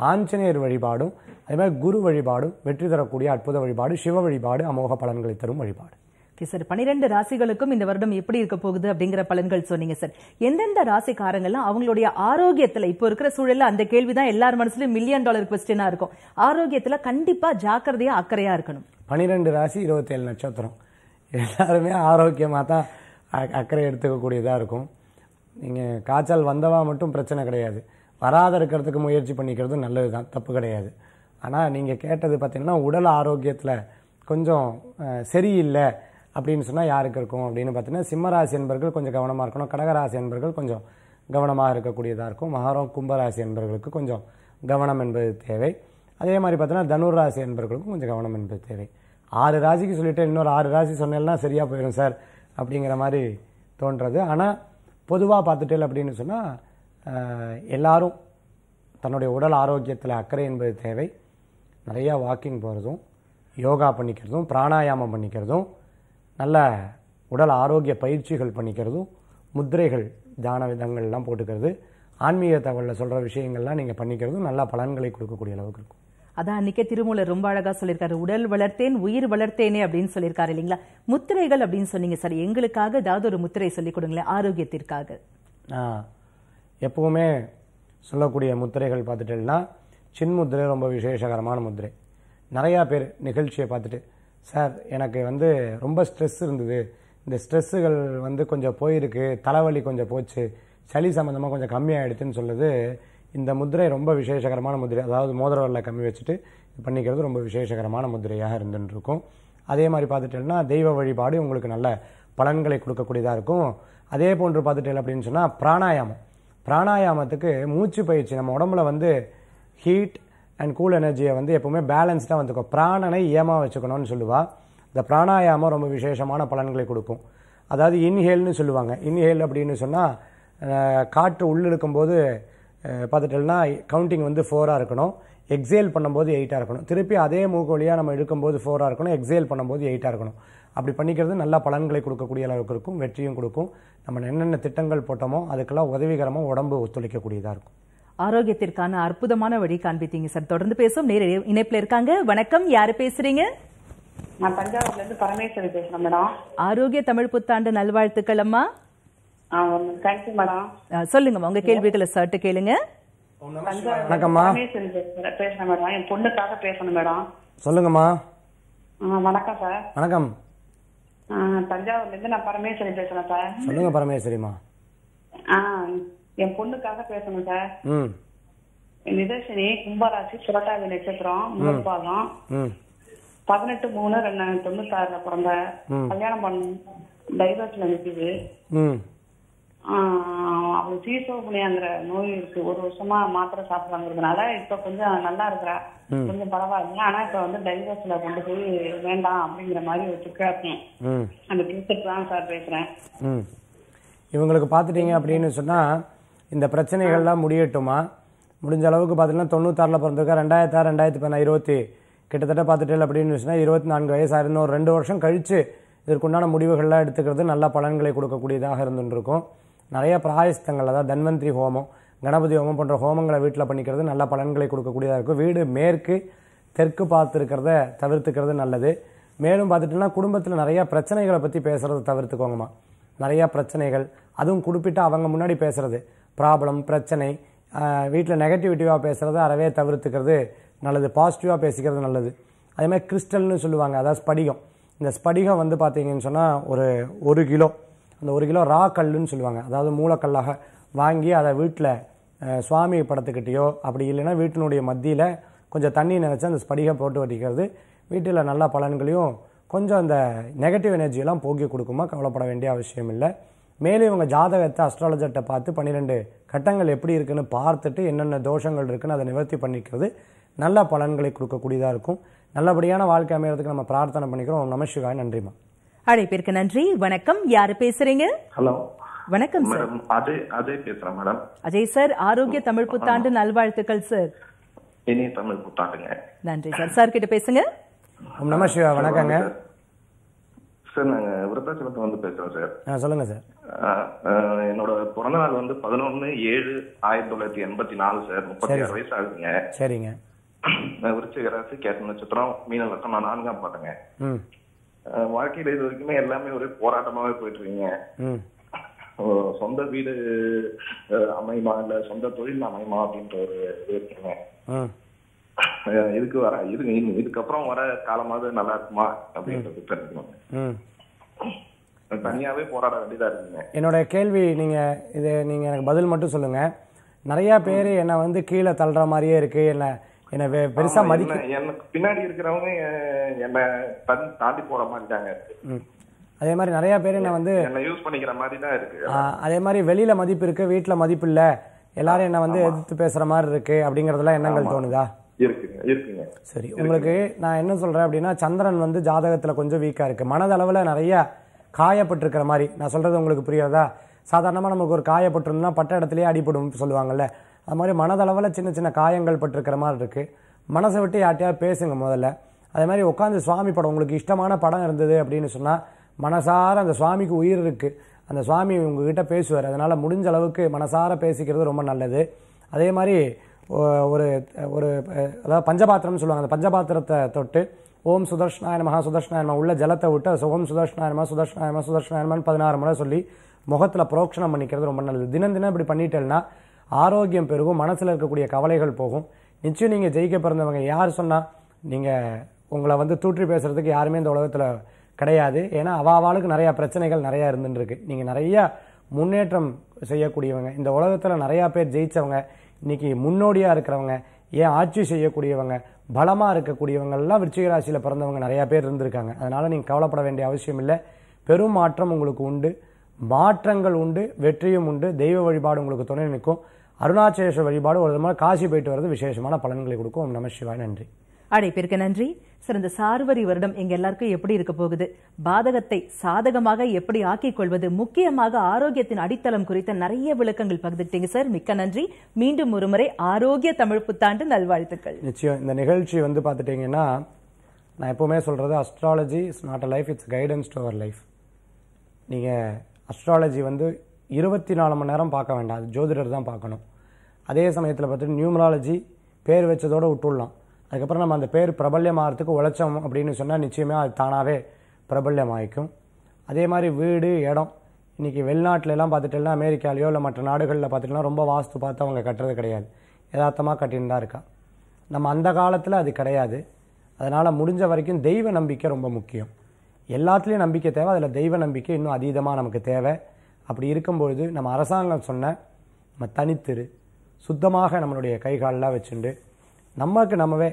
ஆஞ்சநேயர் வழிபாடும் அதே மாதிரி குரு வழிபாடும் வெற்றி தரக்கூடிய அற்புத வழிபாடு சிவ வழிபாடு அமோக பலன்களை தரும் வழிபாடு. ஓகே சார் பனிரெண்டு ராசிகளுக்கும் இந்த வருடம் எப்படி இருக்க போகுது அப்படிங்கிற பலன்கள் சொன்னீங்க சார் எந்தெந்த ராசிக்காரங்கள்லாம் அவங்களுடைய ஆரோக்கியத்துல இப்போ இருக்கிற சூழல்ல அந்த கேள்விதான் எல்லார் மனசுலயும் மில்லியன் டாலர் கொஸ்டினா இருக்கும். ஆரோக்கியத்துல கண்டிப்பா ஜாக்கிரதையா அக்கறையா இருக்கணும். பன்னிரெண்டு ராசி இருபத்தேழு நட்சத்திரம். எல்லாருமே ஆரோக்கியமாக தான் அக்கறை எடுத்துக்கக்கூடியதாக இருக்கும். நீங்கள் காய்ச்சல் வந்தவா மட்டும் பிரச்சனை கிடையாது. வராத இருக்கிறதுக்கு முயற்சி பண்ணிக்கிறது நல்லது தான். தப்பு கிடையாது. ஆனால் நீங்கள் கேட்டது பார்த்தீங்கன்னா உடல் ஆரோக்கியத்தில் கொஞ்சம் சரியில்லை அப்படின்னு சொன்னால் யாருக்கு இருக்கும் அப்படின்னு பார்த்தீங்கன்னா சிம்மராசி என்பர்கள் கொஞ்சம் கவனமாக இருக்கணும். கடகராசி என்பர்கள் கொஞ்சம் கவனமாக இருக்கக்கூடியதாக இருக்கும். மகரம் கும்பராசி என்பர்களுக்கு கொஞ்சம் கவனம் என்பது தேவை. அதே மாதிரி பார்த்தீங்கன்னா தனுர் ராசி என்பவர்களுக்கும் கொஞ்சம் கவனம் என்பது தேவை. ஆறு ராசிக்கு சொல்லிவிட்டு இன்னொரு ஆறு ராசி சொன்னேன்னா சரியாக போயிடும் சார் அப்படிங்கிற மாதிரி தோன்றது. ஆனால் பொதுவாக பார்த்துட்டேன் அப்படின்னு சொன்னால் எல்லாரும் தன்னுடைய உடல் ஆரோக்கியத்தில் அக்கறை என்பது தேவை. நிறையா வாக்கிங் போகிறதும் யோகா பண்ணிக்கிறதும் பிராணாயாமம் பண்ணிக்கிறதும் நல்ல உடல் ஆரோக்கிய பயிற்சிகள் பண்ணிக்கிறதும் முத்திரைகள் தியான விதங்கள்லாம் போட்டுக்கிறது ஆன்மீக தகவலில் சொல்கிற விஷயங்கள்லாம் நீங்கள் பண்ணிக்கிறதும் நல்ல பலன்களை கொடுக்கக்கூடிய அளவுக்கு இருக்கும். அதான் அன்னைக்கே திருமூலர் ரொம்ப அழகா சொல்லியிருக்காரு. உடல் வளர்த்தேன் உயிர் வளர்த்தேனே அப்படின்னு சொல்லியிருக்காரு இல்லைங்களா? முத்திரைகள் அப்படின்னு சொன்னீங்க சார். எங்களுக்காக ஏதாவது ஒரு முத்திரை சொல்லி கொடுங்களேன் ஆரோக்கியத்திற்காக. எப்பவுமே சொல்லக்கூடிய முத்திரைகள் பார்த்துட்டேன்னா சின்முத்திரை ரொம்ப விசேஷகரமான முத்திரை. நிறையா பேர் நிகழ்ச்சியை பார்த்துட்டு சார் எனக்கு வந்து ரொம்ப ஸ்ட்ரெஸ் இருந்தது. இந்த ஸ்ட்ரெஸ்ஸுகள் வந்து கொஞ்சம் போயிருக்கு. தலைவலி கொஞ்சம் போச்சு. சளி சம்மந்தமாக கொஞ்சம் கம்மியாகிடுச்சுன்னு சொல்லுது. இந்த முத்திரை ரொம்ப விசேஷகரமான முதிரை அதாவது மோதிரவரில் கம்மி வச்சுட்டு பண்ணிக்கிறது ரொம்ப விசேஷகரமான முதிரையாக இருந்துருக்கும் அதே மாதிரி பார்த்துட்டேன்னா தெய்வ வழிபாடு உங்களுக்கு நல்ல பலன்களை கொடுக்கக்கூடியதாக இருக்கும். அதே போன்று பார்த்துட்டேன் அப்படின்னு சொன்னால் பிராணாயாமம். பிராணாயாமத்துக்கு மூச்சு பயிற்சி. நம்ம உடம்புல வந்து ஹீட் அண்ட் கூல் எனர்ஜியை வந்து எப்பவுமே பேலன்ஸ்டாக வந்துக்கும். பிராணனை ஏமாக வச்சுக்கணும்னு சொல்லுவா. இந்த பிராணாயாமம் ரொம்ப விசேஷமான பலன்களை கொடுக்கும். அதாவது இன்ஹேல்னு சொல்லுவாங்க. இன்ஹேல் அப்படின்னு சொன்னால் காற்று உள்ளிழுக்கும்போது போது பார்த்துட்டோம்னா கவுண்டிங் வந்து ஃபோராக இருக்கணும். எக்ஸேல் பண்ணும்போது எயிட்டாக இருக்கணும். திருப்பி அதே மூக்கு வழியாக நம்ம இழுக்கும்போது ஃபோராக இருக்கணும். எக்ஸேல் பண்ணும்போது எயிட்டாக இருக்கணும். அப்படி பண்ணிக்கிறது நல்ல பலன்களை கொடுக்கக்கூடிய அளவுக்கு இருக்கும். வெற்றியும் கொடுக்கும். நம்ம என்னென்ன திட்டங்கள் போட்டோமோ அதுக்கெல்லாம் உதவிகரமாக உடம்பு ஒத்துழைக்கக்கூடியதாக இருக்கும். ஆரோக்கியத்திற்கான அற்புதமான வழி காண்பித்தீங்க சார். தொடர்ந்து பேசும் நேர இணைப்புல இருக்காங்க. வணக்கம். யாரு பேசுறீங்க? நான் தஞ்சாவூர்ல இருந்து பரமேஸ்வரி பேசுறேன் மேடம். ஆரோக்கிய தமிழ் புத்தாண்டு நல்வாழ்த்துக்கள் அம்மா. Thank you madam. சொல்லுங்கம்மா. உங்க கேள்விகளை சர்ட்டு கேளுங்க. வணக்கம்மா. பரமேஸ்வரி பேசுறேன் மேடம் என் பொண்ணுக்காக பேசணும் மேடம். சொல்லுங்கம்மா. ஆ, வணக்கம் சார். வணக்கம். ஆ, தஞ்சாவூர்ல இருந்து நான் பரமேஸ்வரி பேசுறேன் சார். சொல்லுங்க பரமேஸ்வரிம்மா. ஆ, என் பொண்ணுக்காக பேசணும் சார். ம். நிதர்ஷினி கும்பராசி சுரட்டாதி நட்சத்திரம் முதல் பாதம் பதினெட்டு மூணு ரெண்டாயிரத்தி தொண்ணூத்தாறுல பிறந்த ம். கல்யாணம் பண்ண டைவர்ஸ்ல நிக்குது. ம் ஆஹ் அவள் சீசோகுனியாங்கிற நோய் இருக்கு. ஒரு வருஷமா மாத்திரை சாப்பிடறாங்கிறதுனால இப்ப கொஞ்சம் நல்லா இருக்கிறா. கொஞ்சம் பரவாயில்ல ஆனா இப்ப வந்து டைவர்ஸ்ல கொண்டு போய் வேண்டாம் அப்படிங்கிற மாதிரி வச்சிருக்காங்க ம். அந்த டீச்சர் தான் சார் பேசுறேன். இவங்களுக்கு பார்த்துட்டீங்க அப்படின்னு சொன்னால் இந்த பிரச்சனைகள்லாம் முடியட்டுமா? முடிஞ்ச அளவுக்கு பார்த்தீங்கன்னா தொண்ணூத்தாறில் பிறந்திருக்கா. ரெண்டாயிரத்தி ஆறு ரெண்டாயிரத்தி பதினா இருபத்தி. கிட்டத்தட்ட பார்த்துட்டு அப்படின்னு சொன்னால் இருபத்தி நான்கு வயசு இன்னும் ஒரு ரெண்டு வருஷம் கழித்து இதற்குண்டான முடிவுகள்லாம் எடுத்துக்கிறது நல்ல பலன்களை கொடுக்கக்கூடியதாக இருந்துருக்கும். நிறைய பிராயஸ்தங்கள் அதாவது தன்வந்திரி ஹோமம் கணபதி ஹோமம் போன்ற ஹோமங்களை வீட்டில் பண்ணிக்கிறது நல்ல பலன்களை கொடுக்கக்கூடியதாக இருக்கும். வீடு மேற்கு தெற்கு பார்த்து இருக்கிறத தவிர்த்துக்கிறது நல்லது. மேலும் பார்த்துட்டோம்னா குடும்பத்தில் நிறையா பிரச்சனைகளை பற்றி பேசுகிறத தவிர்த்துக்கோங்கம்மா. நிறையா பிரச்சனைகள் அதுவும் குறிப்பிட்டு அவங்க முன்னாடி பேசுகிறது ப்ராப்ளம் பிரச்சனை வீட்டில் நெகட்டிவிட்டிவாக பேசுகிறத அறவே தவிர்த்துக்கிறது நல்லது. பாசிட்டிவாக பேசிக்கிறது நல்லது. அதே மாதிரி கிறிஸ்டல்னு சொல்லுவாங்க அதாவது ஸ்படிகம். இந்த ஸ்படிகம் வந்து பார்த்தீங்கன்னு சொன்னால் ஒரு ஒரு கிலோ. அந்த ஒரு கிலோ ரா கல்லுன்னு சொல்லுவாங்க. அதாவது மூலக்கல்லாக வாங்கி அதை வீட்டில் சுவாமி படத்துக்கிட்டேயோ அப்படி இல்லைன்னா வீட்டினுடைய மத்தியில் கொஞ்சம் தண்ணி நினச்சி அந்த ஸ்படிகம் போட்டு வடிக்கிறது. வீட்டில் நல்ல பலன்களையும் கொஞ்சம் அந்த நெகட்டிவ் எனர்ஜியெல்லாம் போக்கி கொடுக்குமா கவலைப்பட வேண்டிய அவசியம் இல்லை. மேலே இவங்க ஜாதகத்தை அஸ்ட்ராலஜர்கிட்ட பார்த்து பன்னிரெண்டு கட்டங்கள் எப்படி இருக்குன்னு பார்த்துட்டு என்னென்ன தோஷங்கள் இருக்குன்னு அதை நிவர்த்தி பண்ணிக்கிறது நல்ல பலன்களை கொடுக்கக்கூடியதாக இருக்கும். நல்லபடியான வாழ்க்கை அமைகிறதுக்கு நம்ம பிரார்த்தனை பண்ணிக்கிறோம். ஓம் நம சிவாய். நன்றிமா அழைப்பிற்கு நன்றி. வணக்கம். யாரு பேசுறீங்க? ஹலோ. வணக்கம் சார் மேடம் அஜய் அஜய் பேசுறேன் மேடம். அஜய் சார் ஆரோக்கிய தமிழ் புத்தாண்டு நல்வாழ்த்துக்கள் சார் இனிய தமிழ் புத்தாண்டுங்க. நன்றி சார் சார் கிட்ட பேசுங்க. நம சிவாய் வணக்கங்க. சார் நாங்க விருத்தாச்சலத்துல வந்து பேசுறோம் சார் சொல்லுங்க சார் என்னோட பிறந்த நாள் வந்து பதினொன்னு ஏழு ஆயிரத்தி தொள்ளாயிரத்தி எண்பத்தி நாலு சார் முப்பத்தி. ஆறு வயசு ஆகுதுங்க. சரிங்க. நான் விருச்சிக ராசி கேட்ட நட்சத்திரம் மீன லட்சம் நான் நான்காம் பாட்டுங்க. வாழ்க்கையில இது வரைக்குமே எல்லாமே ஒரே போராட்டமாவே போயிட்டு இருக்கீங்க சொந்த வீடு அஹ், அமையுமா இல்ல சொந்த தொழில் அமையுமா அப்படின்ற ஒரு இது இருக்குங்க. இதுக்கு வர இது இது- இதுக்கப்புறம் வர காலமாவது நல்லா இருக்குமா அப்படின்றது தெரிஞ்சுக்கணும் ம். தனியாவே போராட வேண்டியதா இருக்குங்க. என்னோட கேள்வி நீங்கள் இது நீங்கள் எனக்கு பதில் மட்டும் சொல்லுங்கள் நிறையா பேர் என்னை வந்து கீழே தள்ளுற மாதிரியே இருக்குது என்னை என்னை வெ- பெருசா மதிக்க எனக்கு பின்னாடி இருக்கிறவங்க என்னை தாண்டி போற மாதிரி தாங்க. அதே மாதிரி நிறையா பேர் என்னை வந்து என்னை யூஸ் பண்ணிக்கிற மாதிரி தான் இருக்கு அதே மாதிரி வெளியில மதிப்பு இருக்கு வீட்ல மதிப்பு இல்ல. எல்லாரும் என்ன வந்து எதிர்த்து பேசுற மாதிரி இருக்கு அப்படிங்கறதெல்லாம் எண்ணங்கள் தோணுதா? இருக்குங்க இருக்குங்க. சரி உங்களுக்கு நான் என்ன சொல்றேன் அப்படின்னா சந்திரன் வந்து ஜாதகத்துல கொஞ்சம் வீக்கா இருக்கு. மனதளவுல நிறைய காயப்பட்டிருக்கிற மாதிரி. நான் சொல்றது உங்களுக்கு புரியாதா சாதாரணமா நமக்கு ஒரு காயப்பட்டிருந்தா பட்ட இடத்துலயே அடிபடும் சொல்லுவாங்கல்ல. அது மாதிரி மனதளவில் சின்ன சின்ன காயங்கள் பட்டிருக்கிற மாதிரி இருக்குது மனசை விட்டு யார்ட்டையாவது பேசுங்க முதல்ல. அதே மாதிரி உட்காந்து சுவாமி படம் உங்களுக்கு இஷ்டமான படம் இருந்தது அப்படின்னு சொன்னால் மனசார அந்த சுவாமிக்கு உயிர் இருக்குது அந்த சுவாமி உங்ககிட்ட பேசுவார். அதனால் முடிஞ்ச அளவுக்கு மனசார பேசிக்கிறது ரொம்ப நல்லது. அதே மாதிரி ஒரு ஒரு அதாவது பஞ்சபாத்திரம்னு சொல்லுவாங்க. அந்த பஞ்சபாத்திரத்தை தொட்டு ஓம் சுதர்ஷ்ணாய மகா உள்ள ஜலத்தை விட்டு அது ஓம் சுதர்ஷ்ணாய நமஹ சுதர்ஷ்ணாய பதினாறு முறை சொல்லி முகத்தில் புரோக்ஷனம் பண்ணிக்கிறது ரொம்ப நல்லது. தினம் தினம் இப்படி பண்ணிட்டேன்னா ஆரோக்கியம் பெருகும் மனசில் இருக்கக்கூடிய கவலைகள் போகும். நிச்சயம் நீங்கள் ஜெயிக்க பிறந்தவங்க யார் சொன்னால் நீங்கள் உங்களை வந்து தூற்றி பேசுறதுக்கு யாருமே இந்த உலகத்தில் கிடையாது. ஏன்னா அவாவாளுக்கு நிறையா பிரச்சனைகள் நிறையா இருந்துருக்கு நீங்கள் நிறையா முன்னேற்றம் செய்யக்கூடியவங்க இந்த உலகத்தில் நிறையா பேர் ஜெயித்தவங்க இன்னைக்கு முன்னோடியாக இருக்கிறவங்க ஏன் ஆட்சி செய்யக்கூடியவங்க பலமாக இருக்கக்கூடியவங்கள்லாம் விருச்சிகராசியில் பிறந்தவங்க நிறையா பேர் இருந்திருக்காங்க. அதனால் நீங்கள் கவலைப்பட வேண்டிய அவசியம் இல்லை. பெரும் மாற்றம் உங்களுக்கு உண்டு. மாற்றங்கள் உண்டு வெற்றியும் உண்டு. தெய்வ வழிபாடு உங்களுக்கு துணை நிற்கும். அருணாச்சலேஸ்வர வழிபாடு ஒரு விதமாக காசி போயிட்டு வர்றது விசேஷமான பலன்களை கொடுக்கும். நம சிவாய் நன்றி. அழைப்பிற்கு நன்றி. சார் இந்த சார்வரி வருடம் எங்க எல்லாருக்கும் எப்படி இருக்க போகுது? பாதகத்தை சாதகமாக எப்படி ஆக்கிக் கொள்வது? முக்கியமாக ஆரோக்கியத்தின் அடித்தளம் குறித்த நிறைய விளக்கங்கள் பகிர்ந்துட்டீங்க சார். மிக்க நன்றி. மீண்டும் ஒருமுறை ஆரோக்கிய தமிழ் புத்தாண்டு நல்வாழ்த்துக்கள். நிச்சயம். இந்த நிகழ்ச்சி வந்து பார்த்துட்டிங்கன்னா நான் எப்போவுமே சொல்கிறது astrology is not a life it's guidance to our life நீங்கள் அஸ்ட்ராலஜி வந்து இருபத்தி நாலு மணி நேரம் பார்க்க வேண்டாம். அது ஜோதிடர் தான் பார்க்கணும். அதே சமயத்தில் பார்த்துட்டு நியூமராலஜி பேர் வச்சதோடு விட்டுடலாம். அதுக்கப்புறம் நம்ம அந்த பேர் பிரபல்யமாகறதுக்கு உழைச்சோம் அப்படின்னு சொன்னால் நிச்சயமே அது தானாகவே பிரபல்யமாகிக்கும் அதே மாதிரி வீடு இடம் இன்றைக்கி வெளிநாட்டிலலாம் எல்லாம் அமெரிக்காலேயோ இல்லை மற்ற நாடுகளில் பார்த்துட்டுனா ரொம்ப வாஸ்து பார்த்து அவங்க கட்டுறது கிடையாது. யதார்த்தமாக கட்டின்னு தான் இருக்கா. நம்ம அந்த காலத்தில் அது கிடையாது. அதனால் முடிஞ்ச வரைக்கும் தெய்வ நம்பிக்கை ரொம்ப முக்கியம். எல்லாத்துலேயும் நம்பிக்கை தேவை அதில் தெய்வ நம்பிக்கை இன்னும் அதீதமாக நமக்கு தேவை. அப்படி இருக்கும்பொழுது நம்ம அரசாங்கம் சொன்ன நம்ம தனித்திரு சுத்தமாக நம்மளுடைய கை காலெல்லாம் வச்சுண்டு நமக்கு நம்மவே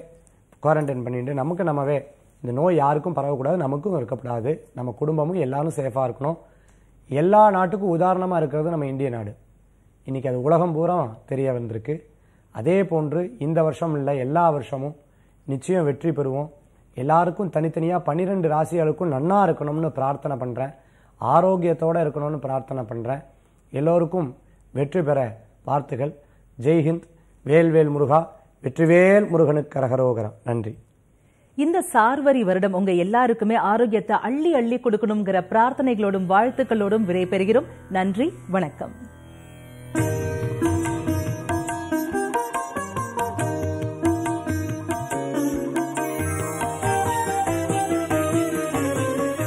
குவாரண்டைன் பண்ணிட்டு நமக்கு நம்மவே இந்த நோய் யாருக்கும் பரவக்கூடாது நமக்கும் இருக்கக்கூடாது நம்ம குடும்பமும் எல்லாரும் சேஃபாக இருக்கணும். எல்லா நாட்டுக்கும் உதாரணமாக இருக்கிறது நம்ம இந்திய நாடு. இன்னைக்கு அது உலகம் பூரா தெரிய வந்திருக்கு. அதே போன்று இந்த வருஷம் இல்லை எல்லா வருஷமும் நிச்சயம் வெற்றி பெறுவோம். எல்லாருக்கும் தனித்தனியாக பன்னிரெண்டு ராசிகளுக்கும் நன்னா இருக்கணும்னு பிரார்த்தனை பண்ணுறேன் ஆரோக்கியத்தோடு இருக்கணும்னு பிரார்த்தனை பண்ணுறேன் எல்லோருக்கும் வெற்றி பெற வாழ்த்துகள். ஜெய்ஹிந்த் வேல்வேல் முருகா. வெற்றிவேல் முருகனுக்கு கரகரோகரம். நன்றி. இந்த சார்வரி வருடம் உங்க எல்லாருக்குமே ஆரோக்கியத்தை அள்ளி அள்ளி கொடுக்கணுங்கிற பிரார்த்தனைகளோடும் வாழ்த்துக்களோடும் விடைபெறுகிறோம். நன்றி. வணக்கம்.